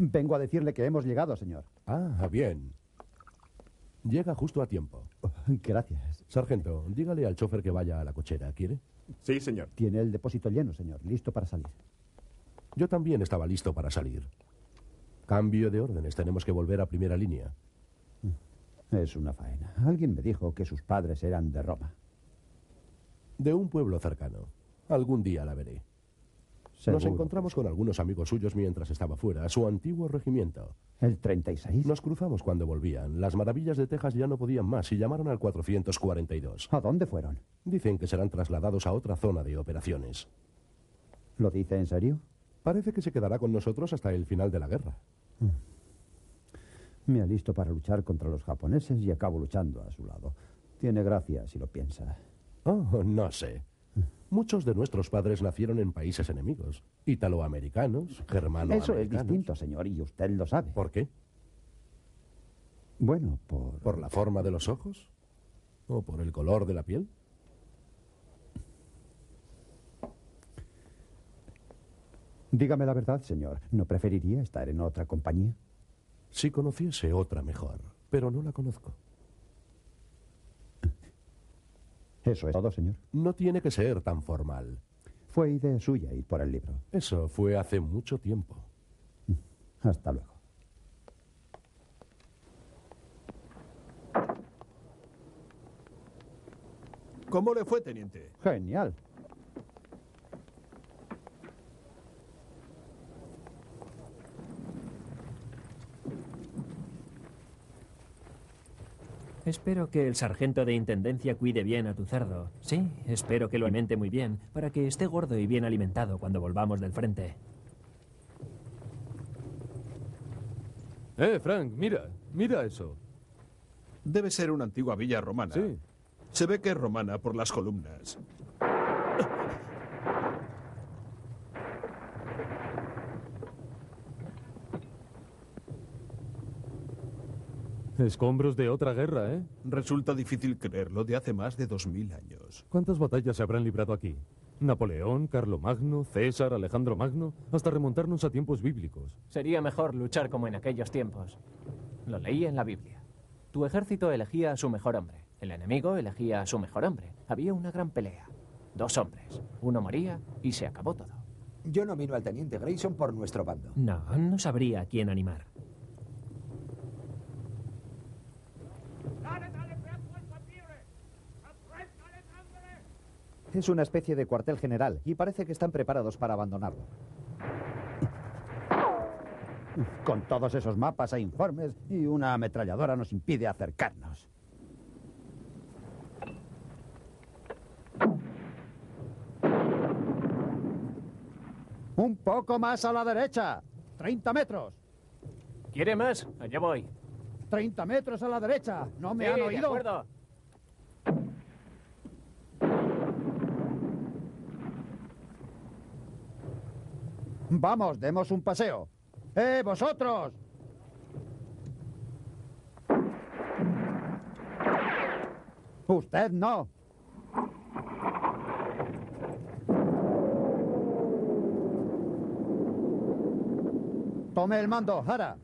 Vengo a decirle que hemos llegado, señor. Ah, bien. Llega justo a tiempo. <laughs> Gracias. Sargento, dígale al chofer que vaya a la cochera, ¿quiere? Sí, señor. Tiene el depósito lleno, señor. Listo para salir. Yo también estaba listo para salir. Cambio de órdenes, tenemos que volver a primera línea. Es una faena. Alguien me dijo que sus padres eran de Roma. De un pueblo cercano. Algún día la veré. Nos encontramos con algunos amigos suyos mientras estaba fuera, su antiguo regimiento. ¿El 36? Nos cruzamos cuando volvían. Las maravillas de Texas ya no podían más y llamaron al 442. ¿A dónde fueron? Dicen que serán trasladados a otra zona de operaciones. ¿Lo dice en serio? Parece que se quedará con nosotros hasta el final de la guerra. Me alisto para luchar contra los japoneses y acabo luchando a su lado. Tiene gracia si lo piensa. Oh, no sé. Muchos de nuestros padres nacieron en países enemigos. Italoamericanos, germanoamericanos. Eso es distinto, señor, y usted lo sabe. ¿Por qué? Bueno, por... ¿Por la forma de los ojos? ¿O por el color de la piel? Dígame la verdad, señor. ¿No preferiría estar en otra compañía? Si conociese otra mejor, pero no la conozco. Eso es todo, señor. No tiene que ser tan formal. Fue idea suya ir por el libro. Eso fue hace mucho tiempo. Hasta luego. ¿Cómo le fue, teniente? Genial. Espero que el sargento de intendencia cuide bien a tu cerdo. Sí, espero que lo alimente muy bien, para que esté gordo y bien alimentado cuando volvamos del frente. Eh, Frank, mira, mira eso. Debe ser una antigua villa romana. Sí. Se ve que es romana por las columnas. Escombros de otra guerra, ¿eh? Resulta difícil creerlo de hace más de dos mil años. ¿Cuántas batallas se habrán librado aquí? Napoleón, Carlomagno, César, Alejandro Magno, hasta remontarnos a tiempos bíblicos. Sería mejor luchar como en aquellos tiempos. Lo leí en la Biblia. Tu ejército elegía a su mejor hombre. El enemigo elegía a su mejor hombre. Había una gran pelea. Dos hombres. Uno moría y se acabó todo. Yo nomino al teniente Grayson por nuestro bando. No, no sabría a quién animar. Es una especie de cuartel general y parece que están preparados para abandonarlo. Con todos esos mapas e informes y una ametralladora nos impide acercarnos. Un poco más a la derecha. 30 metros. ¿Quiere más? Allá voy. 30 metros a la derecha. ¿No me Sí, han de oído? acuerdo. <laughs> Vamos, demos un paseo. ¡Eh, vosotros! Usted no. Tome el mando, Hara.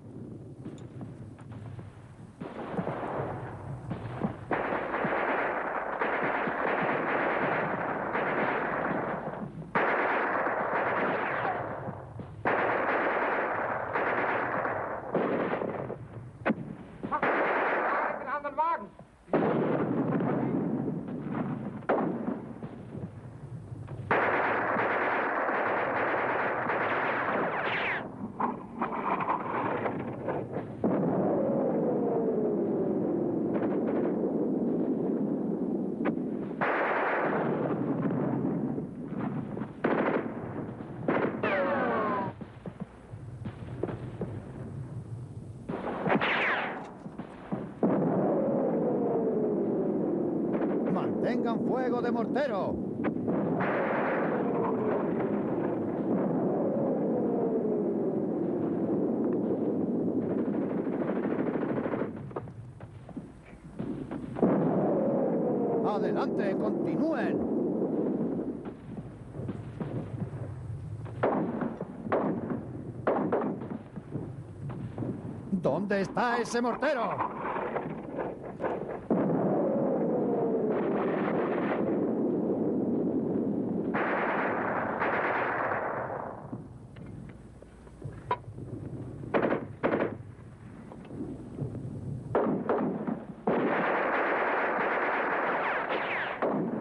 Mantengan fuego de mortero. Adelante, continúen. ¿Dónde está ese mortero?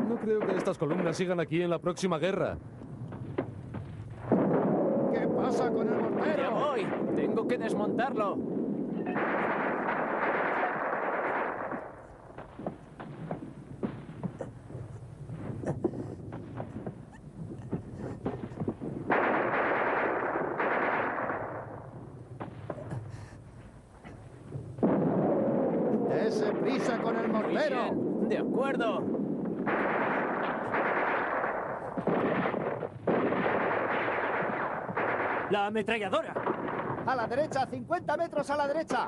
No creo que estas columnas sigan aquí en la próxima guerra. ¿Qué pasa con el ¡Ya mortero? voy! Tengo que desmontarlo. ¡Dese prisa con el Muy mortero! bien, de acuerdo. ¡La ametralladora! A la derecha, 50 metros a la derecha.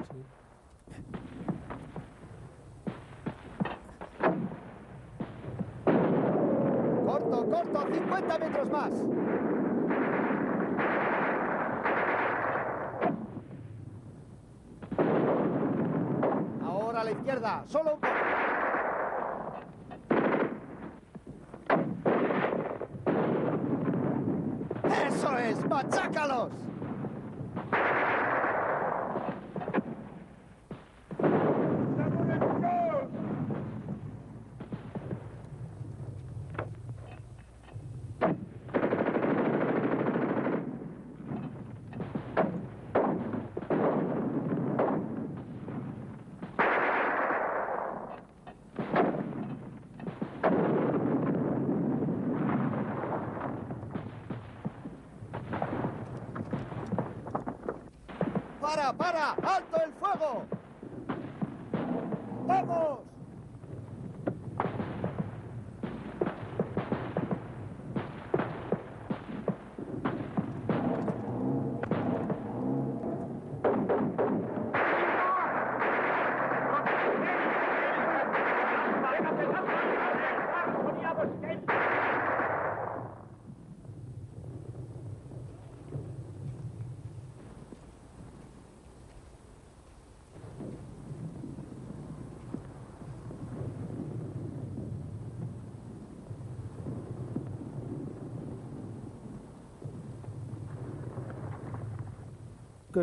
Corto, corto, 50 metros más. Ahora a la izquierda, un poco. ¡Eso es! ¡Machácalos! ¡Para, para! ¡Alto el fuego! ¡Vamos!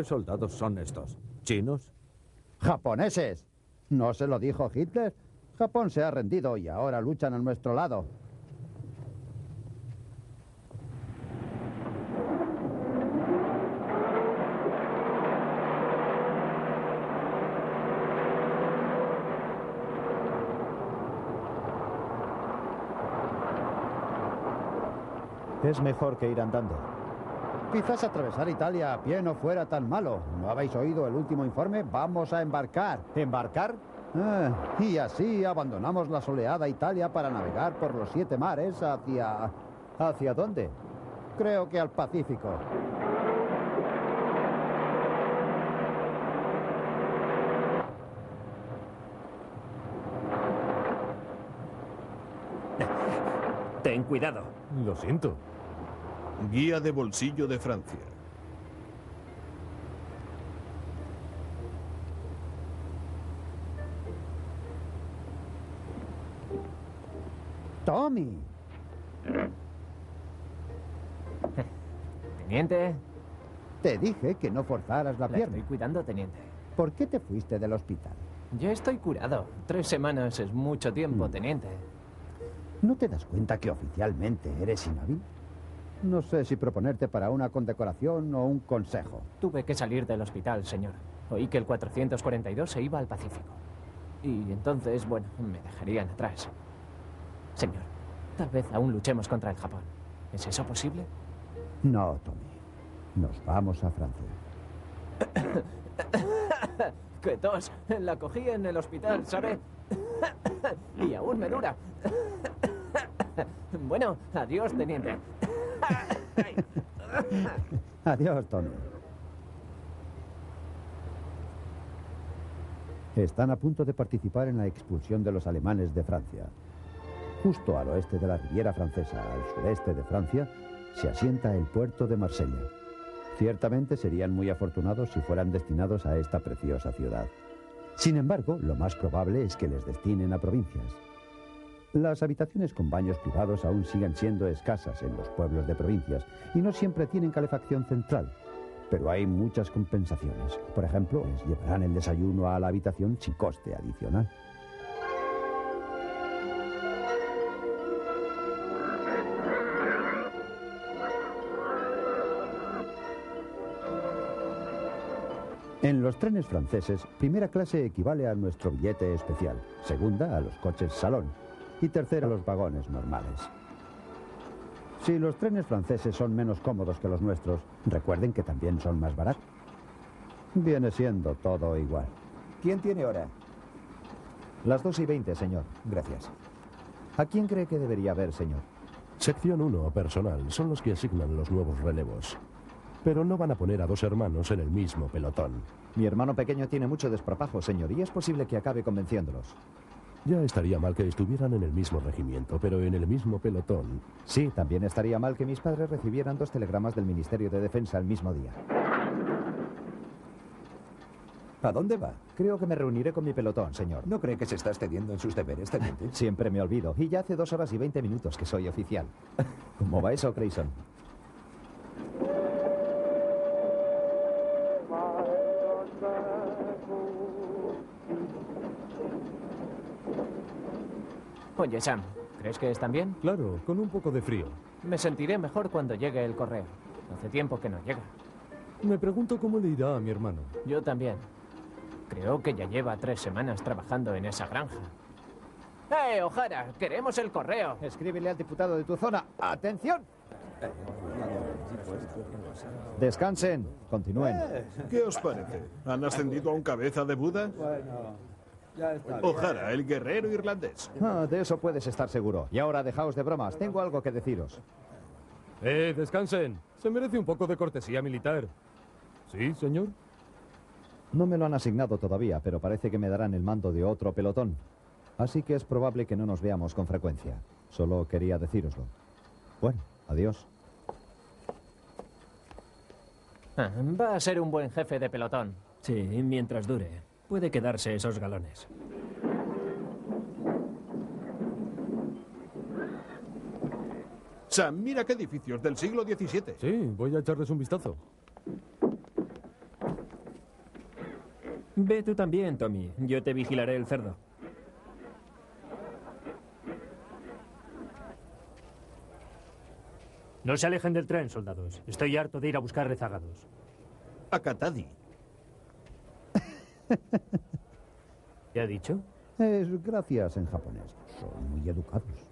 ¿Qué soldados son estos? ¿Chinos? ¡Japoneses! ¿No se lo dijo Hitler? Japón se ha rendido y ahora luchan a nuestro lado. Es mejor que ir andando. Quizás atravesar Italia a pie no fuera tan malo. ¿No habéis oído el último informe? Vamos a embarcar. ¿Embarcar? Ah, y así abandonamos la soleada Italia para navegar por los siete mares hacia... ¿Hacia dónde? Creo que al Pacífico. Ten cuidado. Lo siento. Guía de bolsillo de Francia. Tommy. <laughs> Teniente, Te dije que no forzaras la la pierna. estoy cuidando, teniente. ¿Por qué te fuiste del hospital? Ya estoy curado. Tres semanas es mucho tiempo, teniente. ¿No te das cuenta que oficialmente eres inhábil? No sé si proponerte para una condecoración o un consejo. Tuve que salir del hospital, señor. Oí que el 442 se iba al Pacífico. Y entonces, bueno, me dejarían atrás. Señor, tal vez aún luchemos contra el Japón. ¿Es eso posible? No, Tommy. Nos vamos a Francia. <coughs> ¡Qué tos! La cogí en el hospital, ¿sabe? <coughs> y aún me dura. <coughs> bueno, adiós, teniente. <laughs> Adiós, Tommy. Están a punto de participar en la expulsión de los alemanes de Francia. Justo al oeste de la Riviera Francesa, al sureste de Francia, se asienta el puerto de Marsella. Ciertamente serían muy afortunados si fueran destinados a esta preciosa ciudad. Sin embargo, lo más probable es que les destinen a provincias. Las habitaciones con baños privados aún siguen siendo escasas en los pueblos de provincias y no siempre tienen calefacción central. Pero hay muchas compensaciones. Por ejemplo, les llevarán el desayuno a la habitación sin coste adicional. En los trenes franceses, primera clase equivale a nuestro billete especial, segunda a los coches salón y tercera a los vagones normales. Si los trenes franceses son menos cómodos que los nuestros, recuerden que también son más baratos. Viene siendo todo igual. ¿Quién tiene hora? Las 2 y 20, señor. Gracias. ¿A quién cree que debería haber, señor? Sección 1, personal, son los que asignan los nuevos relevos. Pero no van a poner a dos hermanos en el mismo pelotón. Mi hermano pequeño tiene mucho despropajo, señor, y es posible que acabe convenciéndolos. Ya estaría mal que estuvieran en el mismo regimiento, pero en el mismo pelotón. Sí, también estaría mal que mis padres recibieran dos telegramas del Ministerio de Defensa el mismo día. ¿A dónde va? Creo que me reuniré con mi pelotón, señor. ¿No cree que se está excediendo en sus deberes, teniente? Siempre me olvido. Y ya hace dos horas y veinte minutos que soy oficial. ¿Cómo va eso, Grayson? Oye, Sam, ¿crees que están bien? Claro, con un poco de frío. Me sentiré mejor cuando llegue el correo. Hace tiempo que no llega. Me pregunto cómo le irá a mi hermano. Yo también. Creo que ya lleva tres semanas trabajando en esa granja. ¡Eh, O'Hara! ¡Queremos el correo! Escríbele al diputado de tu zona. ¡Atención! Descansen. Continúen. ¿Qué os parece? ¿Han ascendido a un cabeza de Buda? O'Hara, el guerrero irlandés. Ah, de eso puedes estar seguro. Y ahora dejaos de bromas. Tengo algo que deciros. Eh, descansen. Se merece un poco de cortesía militar. ¿Sí, señor? No me lo han asignado todavía, pero parece que me darán el mando de otro pelotón. Así que es probable que no nos veamos con frecuencia. Solo quería decíroslo. Bueno, adiós. Ah, va a ser un buen jefe de pelotón. Sí, mientras dure. Puede quedarse esos galones. Sam, mira qué edificios del siglo XVII. Sí, voy a echarles un vistazo. Ve tú también, Tommy. Yo te vigilaré el cerdo. No se alejen del tren, soldados. Estoy harto de ir a buscar rezagados. Akatadi. ¿Qué ha dicho? Es gracias en japonés. Son muy educados.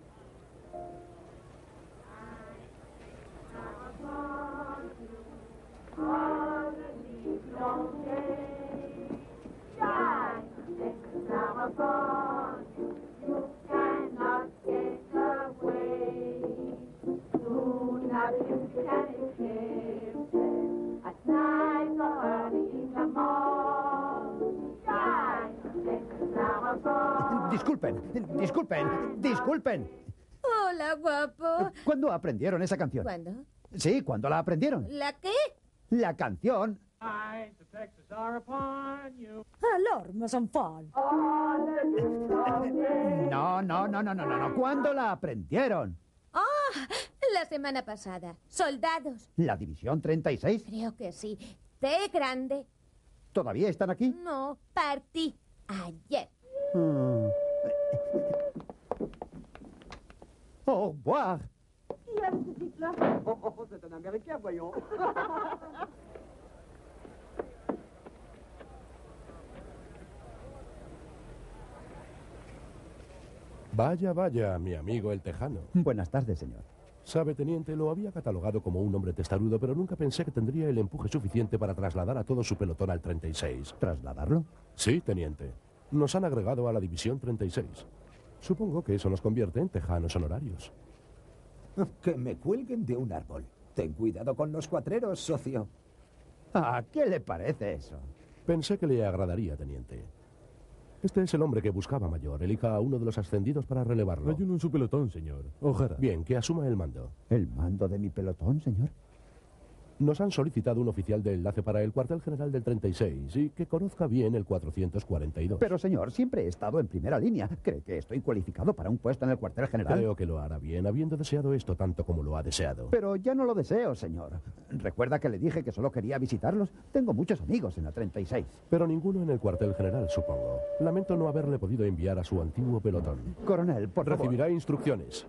Disculpen, disculpen, disculpen. Hola, guapo. ¿Cuándo aprendieron esa canción? ¿Cuándo? Sí, ¿cuándo la aprendieron? ¿La qué? La canción. Alarmas and fun. <laughs> No, no, no, no, no, no, no. ¿Cuándo la aprendieron? Ah, la semana pasada. Soldados. ¿La División 36? Creo que sí. T grande. ¿Todavía están aquí? No, partí ayer. Hmm. Au revoir. Oh, oh, oh, c'est un Américain, voyons. Vaya, vaya, mi amigo el tejano. Buenas tardes, señor. Sabe, teniente, lo había catalogado como un hombre testarudo, pero nunca pensé que tendría el empuje suficiente para trasladar a todo su pelotón al 36. ¿Trasladarlo? Sí, teniente. Nos han agregado a la División 36. Supongo que eso nos convierte en tejanos honorarios. <laughs> Que me cuelguen de un árbol. Ten cuidado con los cuatreros, socio. ¿A qué le parece eso? Pensé que le agradaría, teniente. Este es el hombre que buscaba mayor. Elija a uno de los ascendidos para relevarlo. Hay uno en su pelotón, señor. Ojara. Bien, que asuma el mando. ¿El mando de mi pelotón, señor? Nos han solicitado un oficial de enlace para el cuartel general del 36 y que conozca bien el 442. Pero, señor, siempre he estado en primera línea. ¿Cree que estoy cualificado para un puesto en el cuartel general? Creo que lo hará bien, habiendo deseado esto tanto como lo ha deseado. Pero ya no lo deseo, señor. ¿Recuerda que le dije que solo quería visitarlos? Tengo muchos amigos en la 36. Pero ninguno en el cuartel general, supongo. Lamento no haberle podido enviar a su antiguo pelotón. Coronel, por favor. Recibirá instrucciones.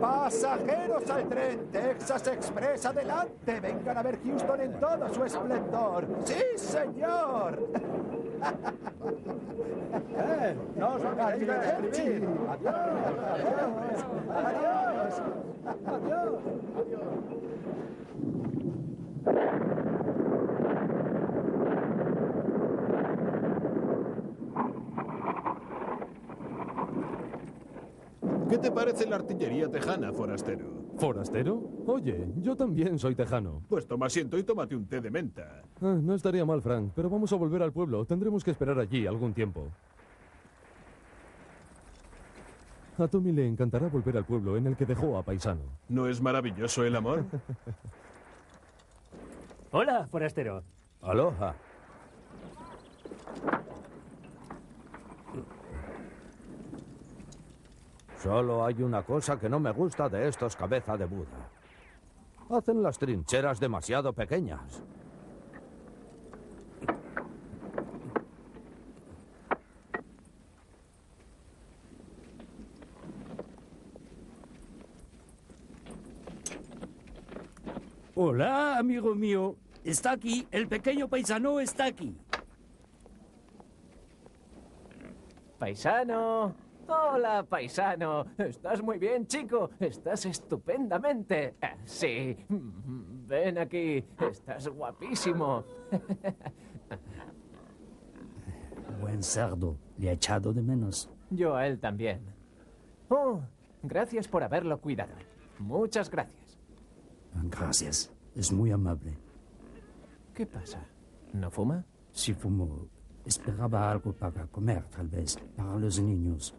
Pasajeros al tren, Texas Express adelante. Vengan a ver Houston en todo su esplendor. ¡Sí, señor! <laughs> ¡Eh! ¡No os olvidéis de escribir! ¡Adiós! ¡Adiós! ¡Adiós! ¿Qué te parece la artillería tejana, forastero? ¿Forastero? Oye, yo también soy tejano. Pues toma asiento y tómate un té de menta. Ah, no estaría mal, Frank, pero vamos a volver al pueblo. Tendremos que esperar allí algún tiempo. A Tommy le encantará volver al pueblo en el que dejó a Paisano. ¿No es maravilloso el amor? <laughs> Hola, forastero. Aloha. Solo hay una cosa que no me gusta de estos cabeza de Buda. Hacen las trincheras demasiado pequeñas. Hola, amigo mío. Está aquí, el pequeño paisano está aquí. Paisano. Hola, paisano. Estás muy bien, chico. Estás estupendamente. Sí. Ven aquí. Estás guapísimo. Buen cerdo. Le ha echado de menos. Yo a él también. Oh, gracias por haberlo cuidado. Muchas gracias. Gracias. Es muy amable. ¿Qué pasa? ¿No fuma? Si fumo, esperaba algo para comer, tal vez, para los niños.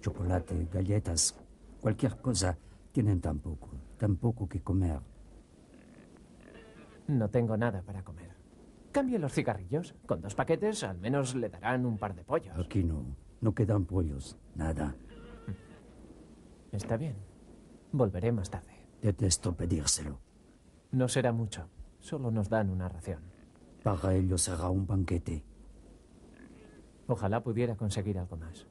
Chocolate, galletas, cualquier cosa. Tienen tan poco, tan poco que comer. No tengo nada para comer. Cambie los cigarrillos. Con dos paquetes al menos le darán un par de pollos. Aquí no, no quedan pollos, nada. Está bien. Volveré más tarde. Detesto pedírselo. No será mucho. Solo nos dan una ración. Para ellos será un banquete. Ojalá pudiera conseguir algo más.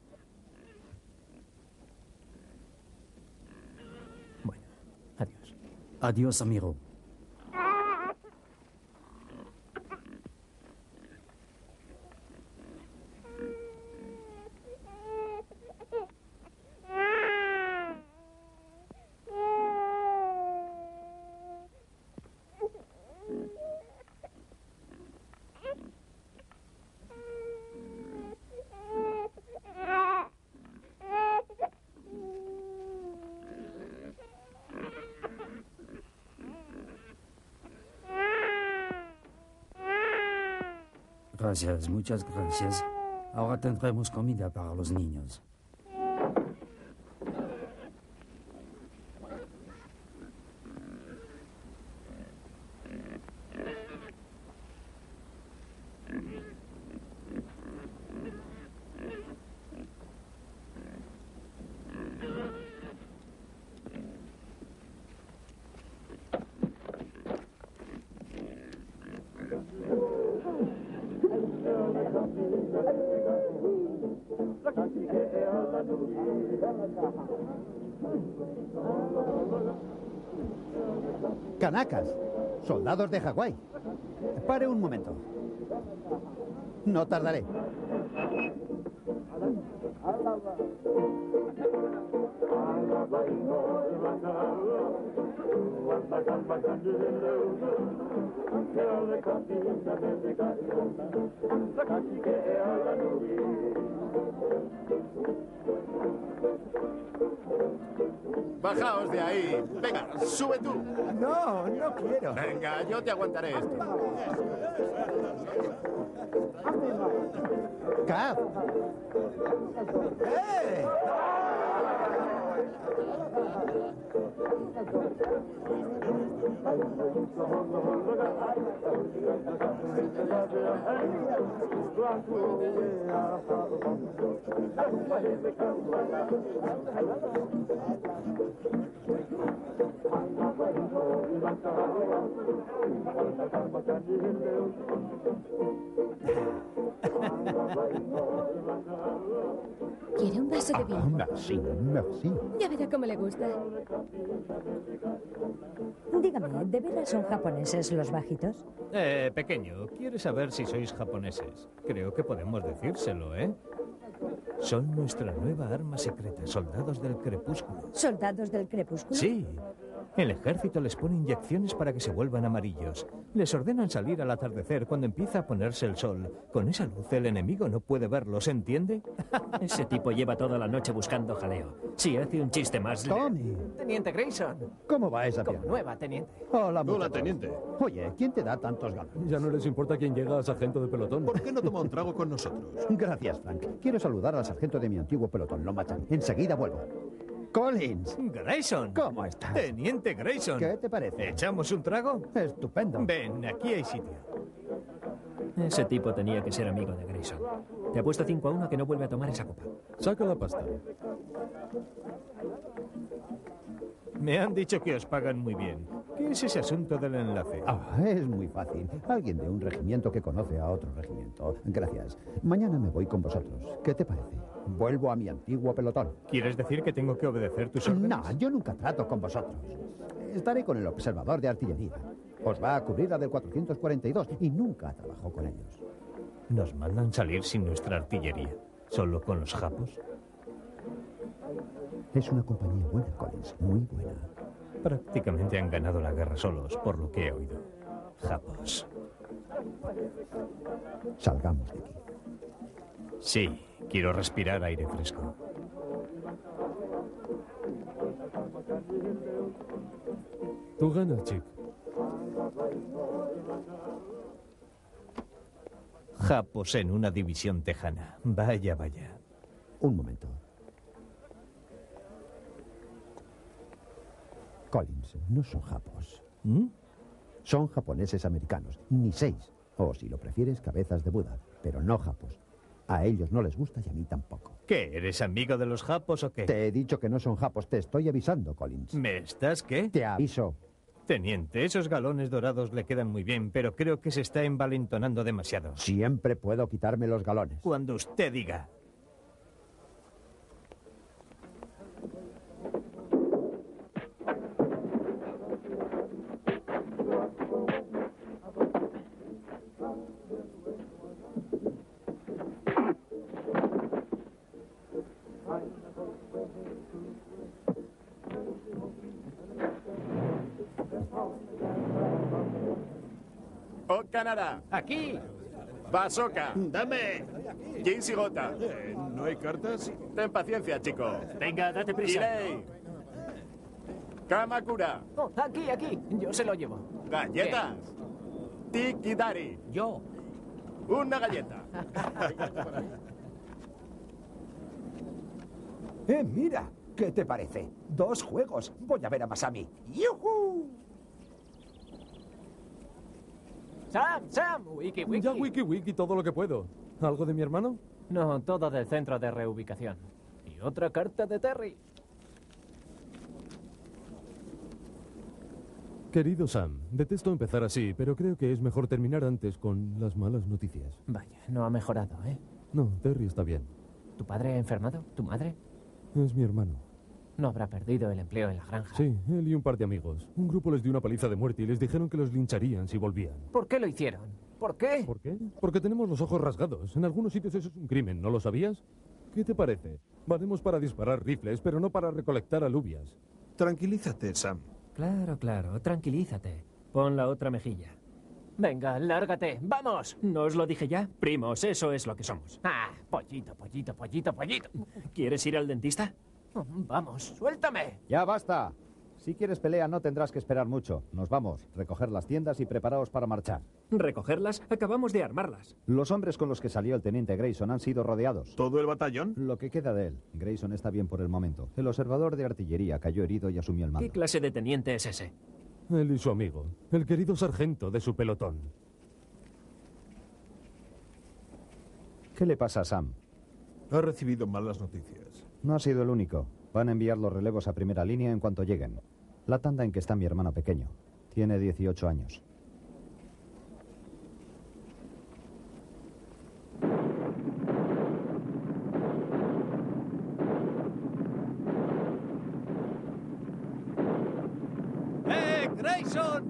Bueno, adiós. Amigo. Gracias, muchas gracias. Ahora tendremos comida para los niños. Soldados de Hawái. Pare un momento. No tardaré. Bajaos de ahí. Venga, sube tú. No, no quiero. Venga, yo te aguantaré esto. ¿Quiere un vaso de vino? Merci, merci. Ya verá cómo le gusta. Dígame, ¿de veras son japoneses los bajitos? Eh, pequeño, ¿quieres saber si sois japoneses? Creo que podemos decírselo, ¿eh? Son nuestra nueva arma secreta, soldados del crepúsculo. ¿Soldados del crepúsculo? Sí. El ejército les pone inyecciones para que se vuelvan amarillos. Les ordenan salir al atardecer cuando empieza a ponerse el sol. Con esa luz el enemigo no puede verlos, ¿entiende? <laughs> Ese tipo lleva toda la noche buscando jaleo. Si hace un chiste más... Tommy, Teniente Grayson. ¿cómo va esa Como pierna? nueva, teniente. Hola, Hola, teniente. Oye, ¿quién te da tantos galones? Ya no les importa quién llega a sargento de pelotón. ¿Por qué no toma un trago con nosotros? <laughs> Gracias, Frank. Quiero saludar al sargento de mi antiguo pelotón, lo machan. Enseguida vuelvo. Collins, Grayson. ¿cómo estás? Teniente Grayson. ¿Qué te parece? ¿Echamos un trago? Estupendo. Ven, aquí hay sitio. Ese tipo tenía que ser amigo de Grayson. Te apuesto 5 a 1 que no vuelve a tomar esa copa. Saca la pasta. Me han dicho que os pagan muy bien. ¿Qué es ese asunto del enlace? Ah, es muy fácil. Alguien de un regimiento que conoce a otro regimiento. Gracias. Mañana me voy con vosotros. ¿Qué te parece? Vuelvo a mi antiguo pelotón. ¿Quieres decir que tengo que obedecer tus órdenes? No, yo nunca trato con vosotros. Estaré con el observador de artillería. Os va a cubrir la del 442 y nunca trabajo con ellos. Nos mandan salir sin nuestra artillería. ¿Solo con los japos? Es una compañía buena, Collins. Muy buena. Prácticamente han ganado la guerra solos, por lo que he oído. Japos. Salgamos de aquí. Sí, quiero respirar aire fresco. Tú ganas, chick. Japos en una división tejana. Vaya, vaya. Un momento. Collins, no son japos. ¿Mm? Son japoneses americanos, ni seis. O si lo prefieres, cabezas de Buda, pero no japos. A ellos no les gusta y a mí tampoco. ¿Qué? ¿Eres amigo de los japos o qué? Te he dicho que no son japos, te estoy avisando, Collins. ¿Me estás qué? Te aviso. Teniente, esos galones dorados le quedan muy bien, pero creo que se está envalentonando demasiado. Siempre puedo quitarme los galones. Cuando usted diga. ¡Oh, Canadá! ¡Aquí! ¡Basoka! ¡Dame! ¡Jinsigota! Eh, ¿No hay cartas? Ten paciencia, chico. Venga, date prisa. Irei. Kamakura. Oh, aquí, aquí. Yo se lo llevo. Galletas. Tiki-dari. Yo. Una galleta. <laughs> Eh, mira, ¿qué te parece? Dos juegos. Voy a ver a Masami. ¡Yujú! Sam, Sam, wiki, wiki. Ya wiki wiki todo lo que puedo. ¿Algo de mi hermano? No, todo del centro de reubicación. Y otra carta de Terry. Querido Sam, detesto empezar así, pero creo que es mejor terminar antes con las malas noticias. Vaya, no ha mejorado, ¿eh? No, Terry está bien. ¿Tu padre ha enfermado? ¿Tu madre? Es mi hermano. No habrá perdido el empleo en la granja. Sí, él y un par de amigos. Un grupo les dio una paliza de muerte y les dijeron que los lincharían si volvían. ¿Por qué lo hicieron? ¿Por qué? ¿Por qué? Porque tenemos los ojos rasgados. En algunos sitios eso es un crimen, ¿no lo sabías? ¿Qué te parece? Valemos para disparar rifles, pero no para recolectar alubias. Tranquilízate, Sam. Claro, claro, tranquilízate. Pon la otra mejilla. Venga, lárgate. ¡Vamos! ¿No os lo dije ya? Primos, eso es lo que somos. Ah, pollito, pollito, pollito, pollito. <laughs> ¿Quieres ir al dentista? Vamos, suéltame. Ya basta. Si quieres pelea no tendrás que esperar mucho. Nos vamos, recoger las tiendas y preparaos para marchar. ¿Recogerlas? Acabamos de armarlas. Los hombres con los que salió el teniente Grayson han sido rodeados. ¿Todo el batallón? Lo que queda de él. Grayson está bien por el momento. El observador de artillería cayó herido y asumió el mando. ¿Qué clase de teniente es ese? Él y su amigo, el querido sargento de su pelotón. ¿Qué le pasa a Sam? Ha recibido malas noticias. No ha sido el único. Van a enviar los relevos a primera línea en cuanto lleguen. La tanda en que está mi hermano pequeño. Tiene 18 años. ¡Eh, Grayson!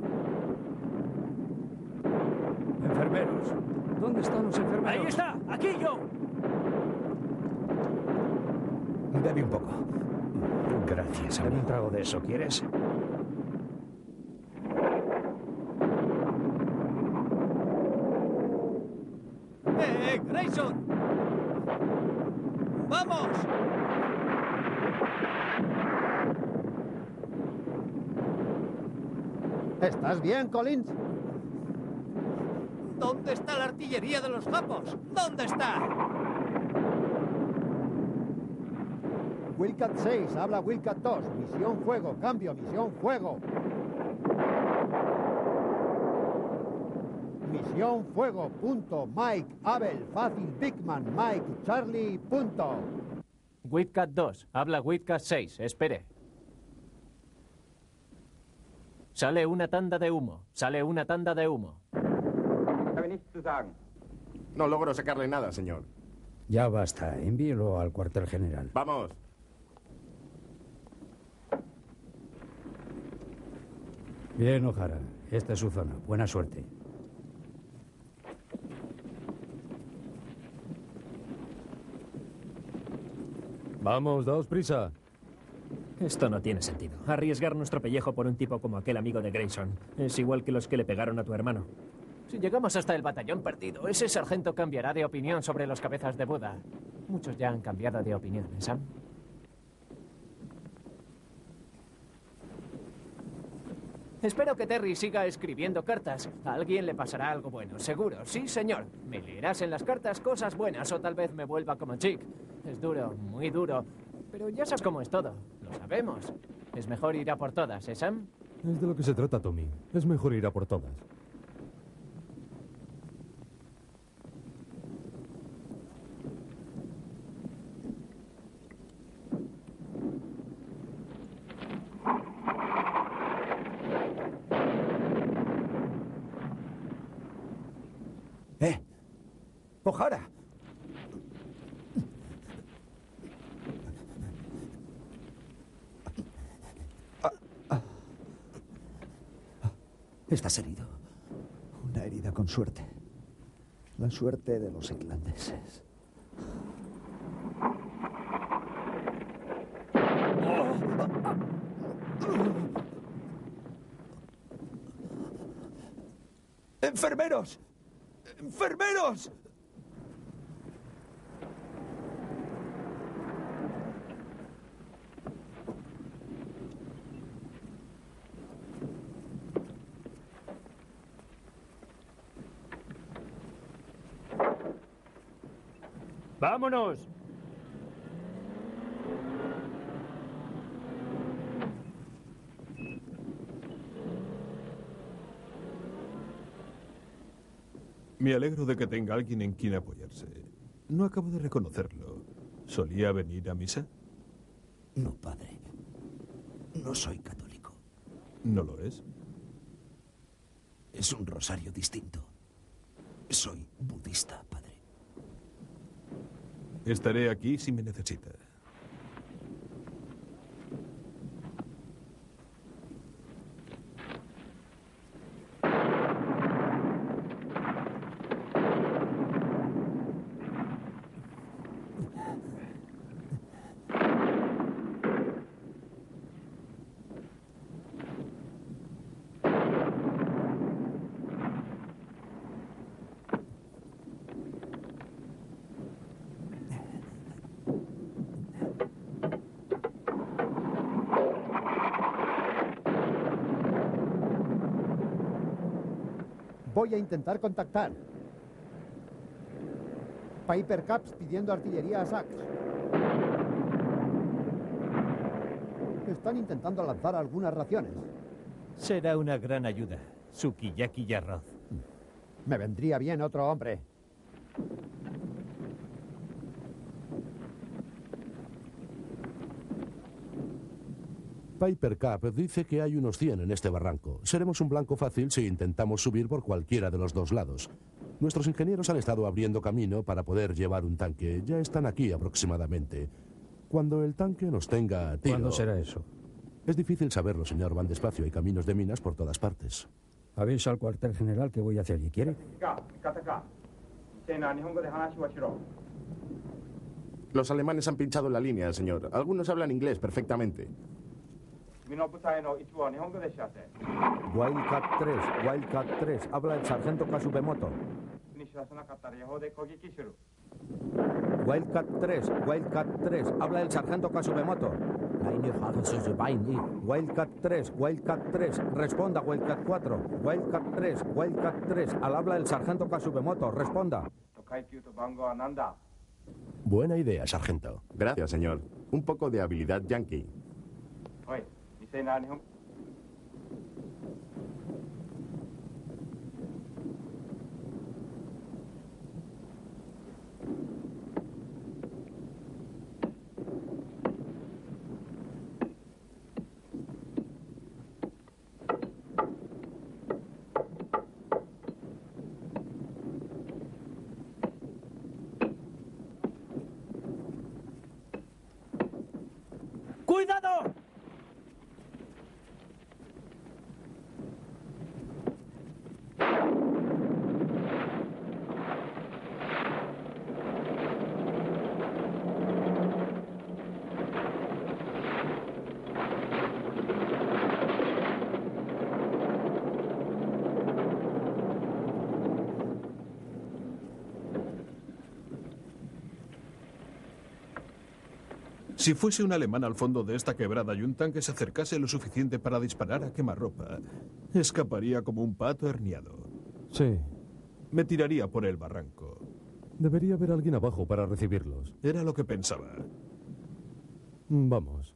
Enfermeros. ¿Dónde están los enfermeros? Ahí está, aquí yo. Bebe un poco. Gracias, Dame amigo. un trago de eso, ¿quieres? ¡Eh, eh, Grayson! ¡Vamos! ¿Dónde está la artillería de los japos? ¿Dónde está? Wilcat 6, habla Wilcat 2. Misión fuego, cambio, misión fuego. Misión fuego, punto. Mike, Abel, Fácil, Bigman, Mike, Charlie, punto. Whitcat 2, habla Whitcat 6, espere. Sale una tanda de humo, sale una tanda de humo. No logro sacarle nada, señor. Ya basta. Envíelo al cuartel general. Vamos. Bien, O'Hara. Esta es su zona. Buena suerte. Vamos, daos prisa. Esto no tiene sentido. Arriesgar nuestro pellejo por un tipo como aquel amigo de Grayson. Es igual que los que le pegaron a tu hermano. Si llegamos hasta el batallón perdido, ese sargento cambiará de opinión sobre los cabezas de Buda. Muchos ya han cambiado de opinión, ¿eh, Sam? Espero que Terry siga escribiendo cartas. A alguien le pasará algo bueno, seguro. Sí, señor. Me leerás en las cartas cosas buenas o tal vez me vuelva como Chick. Es duro, muy duro. Pero ya sabes cómo es todo. Lo sabemos. Es mejor ir a por todas, ¿eh, Sam? Es de lo que se trata, Tommy. Es mejor ir a por todas. ¡Eh! ¡Ojara! ¿Estás herido? Una herida con suerte. La suerte de los irlandeses. ¡Enfermeros! ¡Enfermeros! ¡Vámonos! Me alegro de que tenga alguien en quien apoyarse. No acabo de reconocerlo. ¿Solía venir a misa? No, padre. No soy católico. ¿No lo es? Es un rosario distinto. Soy budista, padre. Estaré aquí si me necesita. Voy a intentar contactar. Piper Caps pidiendo artillería a Sachs. Están intentando lanzar algunas raciones. Será una gran ayuda. Sukiyaki y arroz. Me vendría bien otro hombre. Piper Cup dice que hay unos 100 en este barranco. Seremos un blanco fácil si intentamos subir por cualquiera de los dos lados. Nuestros ingenieros han estado abriendo camino para poder llevar un tanque. Ya están aquí aproximadamente. Cuando el tanque nos tenga a tiro... ¿Cuándo será eso? Es difícil saberlo, señor. Van despacio. Hay caminos de minas por todas partes. Avisa al cuartel general que voy hacia allí. ¿Quiere? Los alemanes han pinchado la línea, señor. Algunos hablan inglés perfectamente. Wildcat 3, Wildcat 3, habla el sargento Kasubemoto. Wildcat 3, Wildcat 3, habla el sargento Kasubemoto. Wildcat 3, Wildcat 3, responda Wildcat 4. Wildcat 3, Wildcat 3, al habla el sargento Kasubemoto, responda. Buena idea, sargento. Gracias, señor. Un poco de habilidad yankee. ¡Cuidado! Si fuese un alemán al fondo de esta quebrada y un tanque se acercase lo suficiente para disparar a quemarropa, escaparía como un pato herniado. Sí. Me tiraría por el barranco. Debería haber alguien abajo para recibirlos. Era lo que pensaba. Vamos.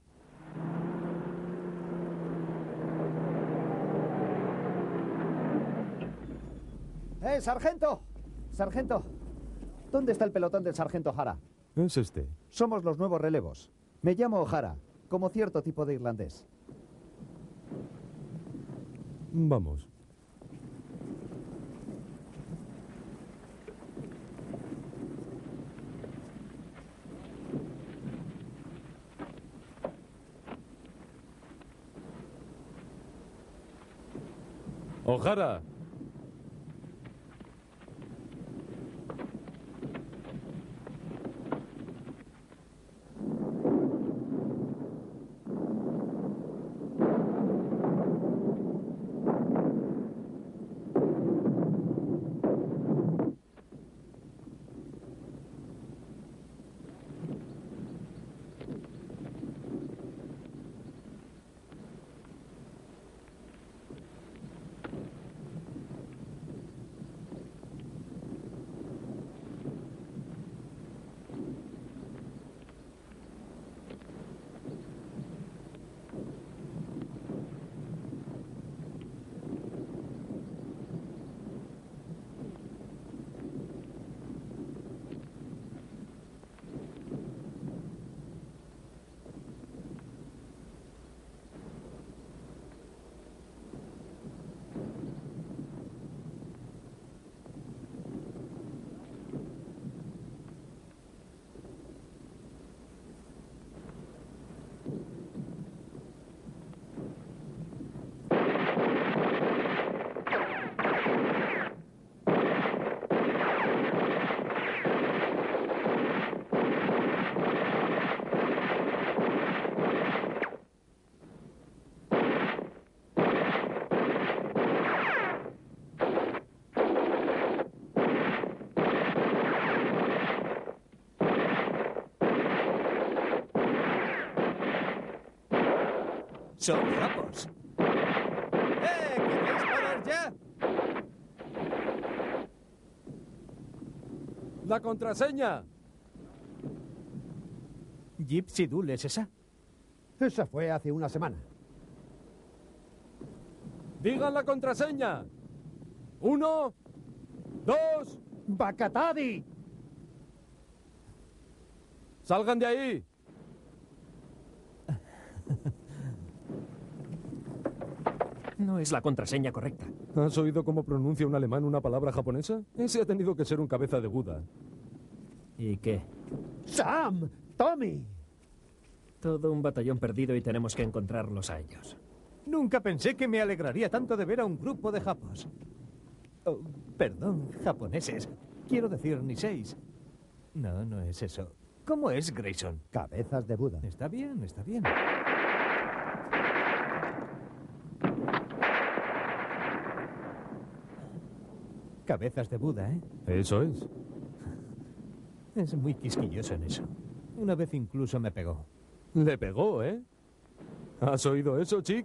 ¡Eh, sargento! Sargento. ¿Dónde está el pelotón del sargento Jara? Es este. Somos los nuevos relevos. Me llamo O'Hara, como cierto tipo de irlandés. Vamos. O'Hara. Son guapos. ¡Eh! ¿Queréis parar ya? La contraseña. Gypsy Dool es esa. Esa fue hace una semana. Digan la contraseña. Uno, dos. Bacatadi. Salgan de ahí. Es la contraseña correcta. ¿Has oído cómo pronuncia un alemán una palabra japonesa? Ese ha tenido que ser un cabeza de Buda. ¿Y qué? ¡Sam! ¡Tommy! Todo un batallón perdido y tenemos que encontrarlos a ellos. Nunca pensé que me alegraría tanto de ver a un grupo de japos. Oh, perdón, japoneses. Quiero decir ni seis. No, no es eso. ¿Cómo es Grayson? Cabezas de Buda. Está bien, está bien. Cabezas de Buda, ¿eh? Eso es. Es muy quisquilloso en eso. Una vez incluso me pegó. Le pegó, ¿eh? ¿Has oído eso, chic?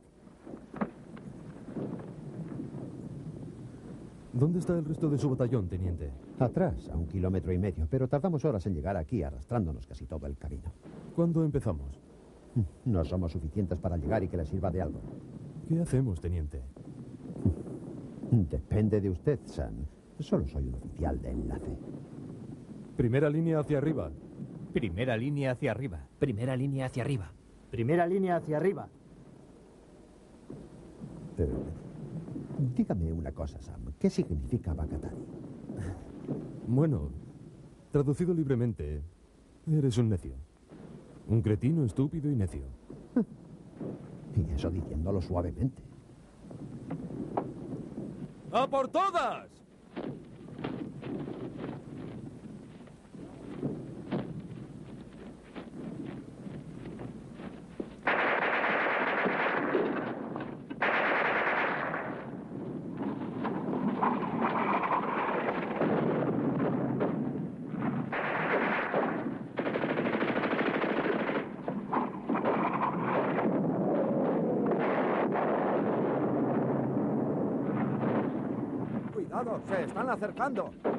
¿Dónde está el resto de su batallón, teniente? Atrás, a un kilómetro y medio, pero tardamos horas en llegar aquí arrastrándonos casi todo el camino. ¿Cuándo empezamos? No somos suficientes para llegar y que le sirva de algo. ¿Qué hacemos, teniente? Depende de usted, Sam. Solo soy un oficial de enlace. Primera línea hacia arriba. Primera línea hacia arriba. Primera línea hacia arriba. Primera línea hacia arriba. Eh, dígame una cosa, Sam. ¿Qué significa Bakatari? Bueno, traducido libremente, eres un necio. Un cretino estúpido y necio. <laughs> Y eso diciéndolo suavemente. ¡A por todas! Acercando!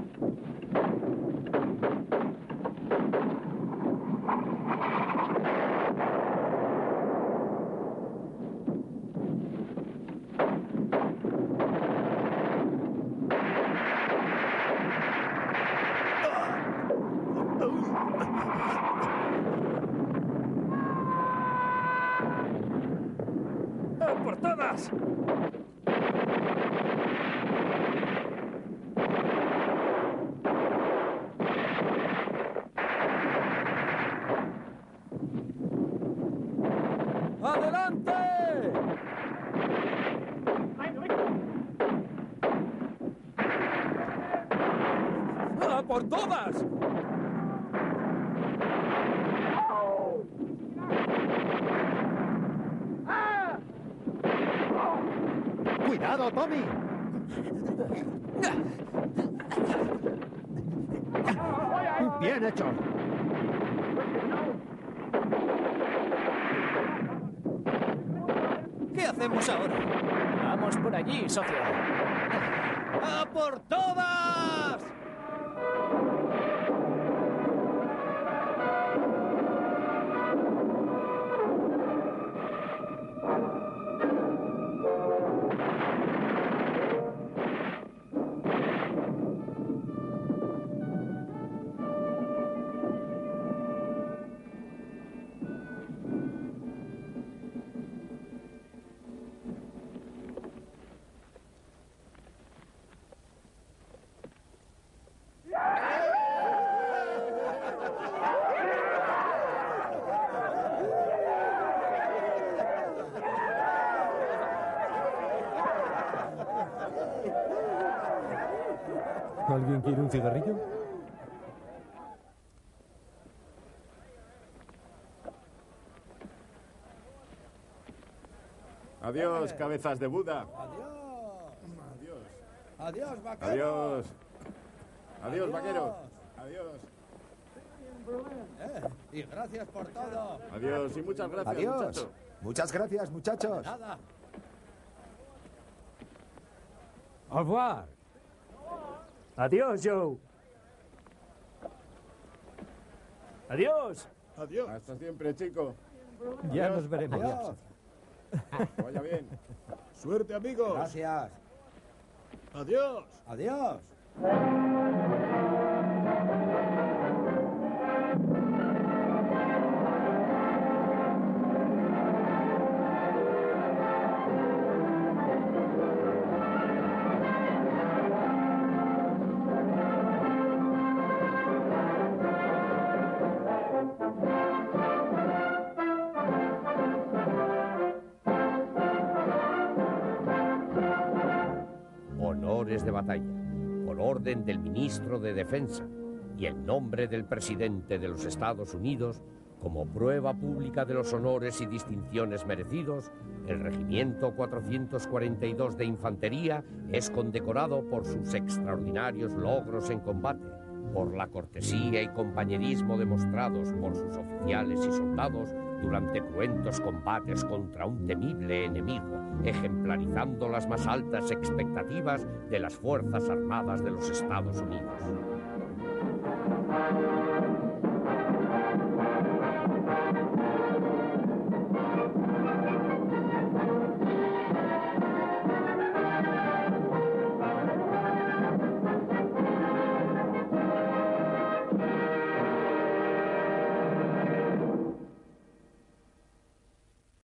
Quiere un cigarrillo? Adiós, cabezas de Buda. Adiós. Adiós, vaquero. Adiós. Adiós, vaqueros. Adiós. Eh, y gracias por todo. Adiós y muchas gracias, Adiós. muchacho. Muchas gracias, muchachos. Nada. Au revoir. Adiós, Joe. Adiós. Adiós. Hasta siempre, chico. Ya nos veremos. Adiós. Vaya bien. Suerte, amigos. Gracias. Adiós. Adiós. De Defensa y en nombre del presidente de los Estados Unidos, como prueba pública de los honores y distinciones merecidos, el Regimiento 442 de Infantería es condecorado por sus extraordinarios logros en combate, por la cortesía y compañerismo demostrados por sus oficiales y soldados durante cruentos combates contra un temible enemigo, ejemplarizando las más altas expectativas de las Fuerzas Armadas de los Estados Unidos.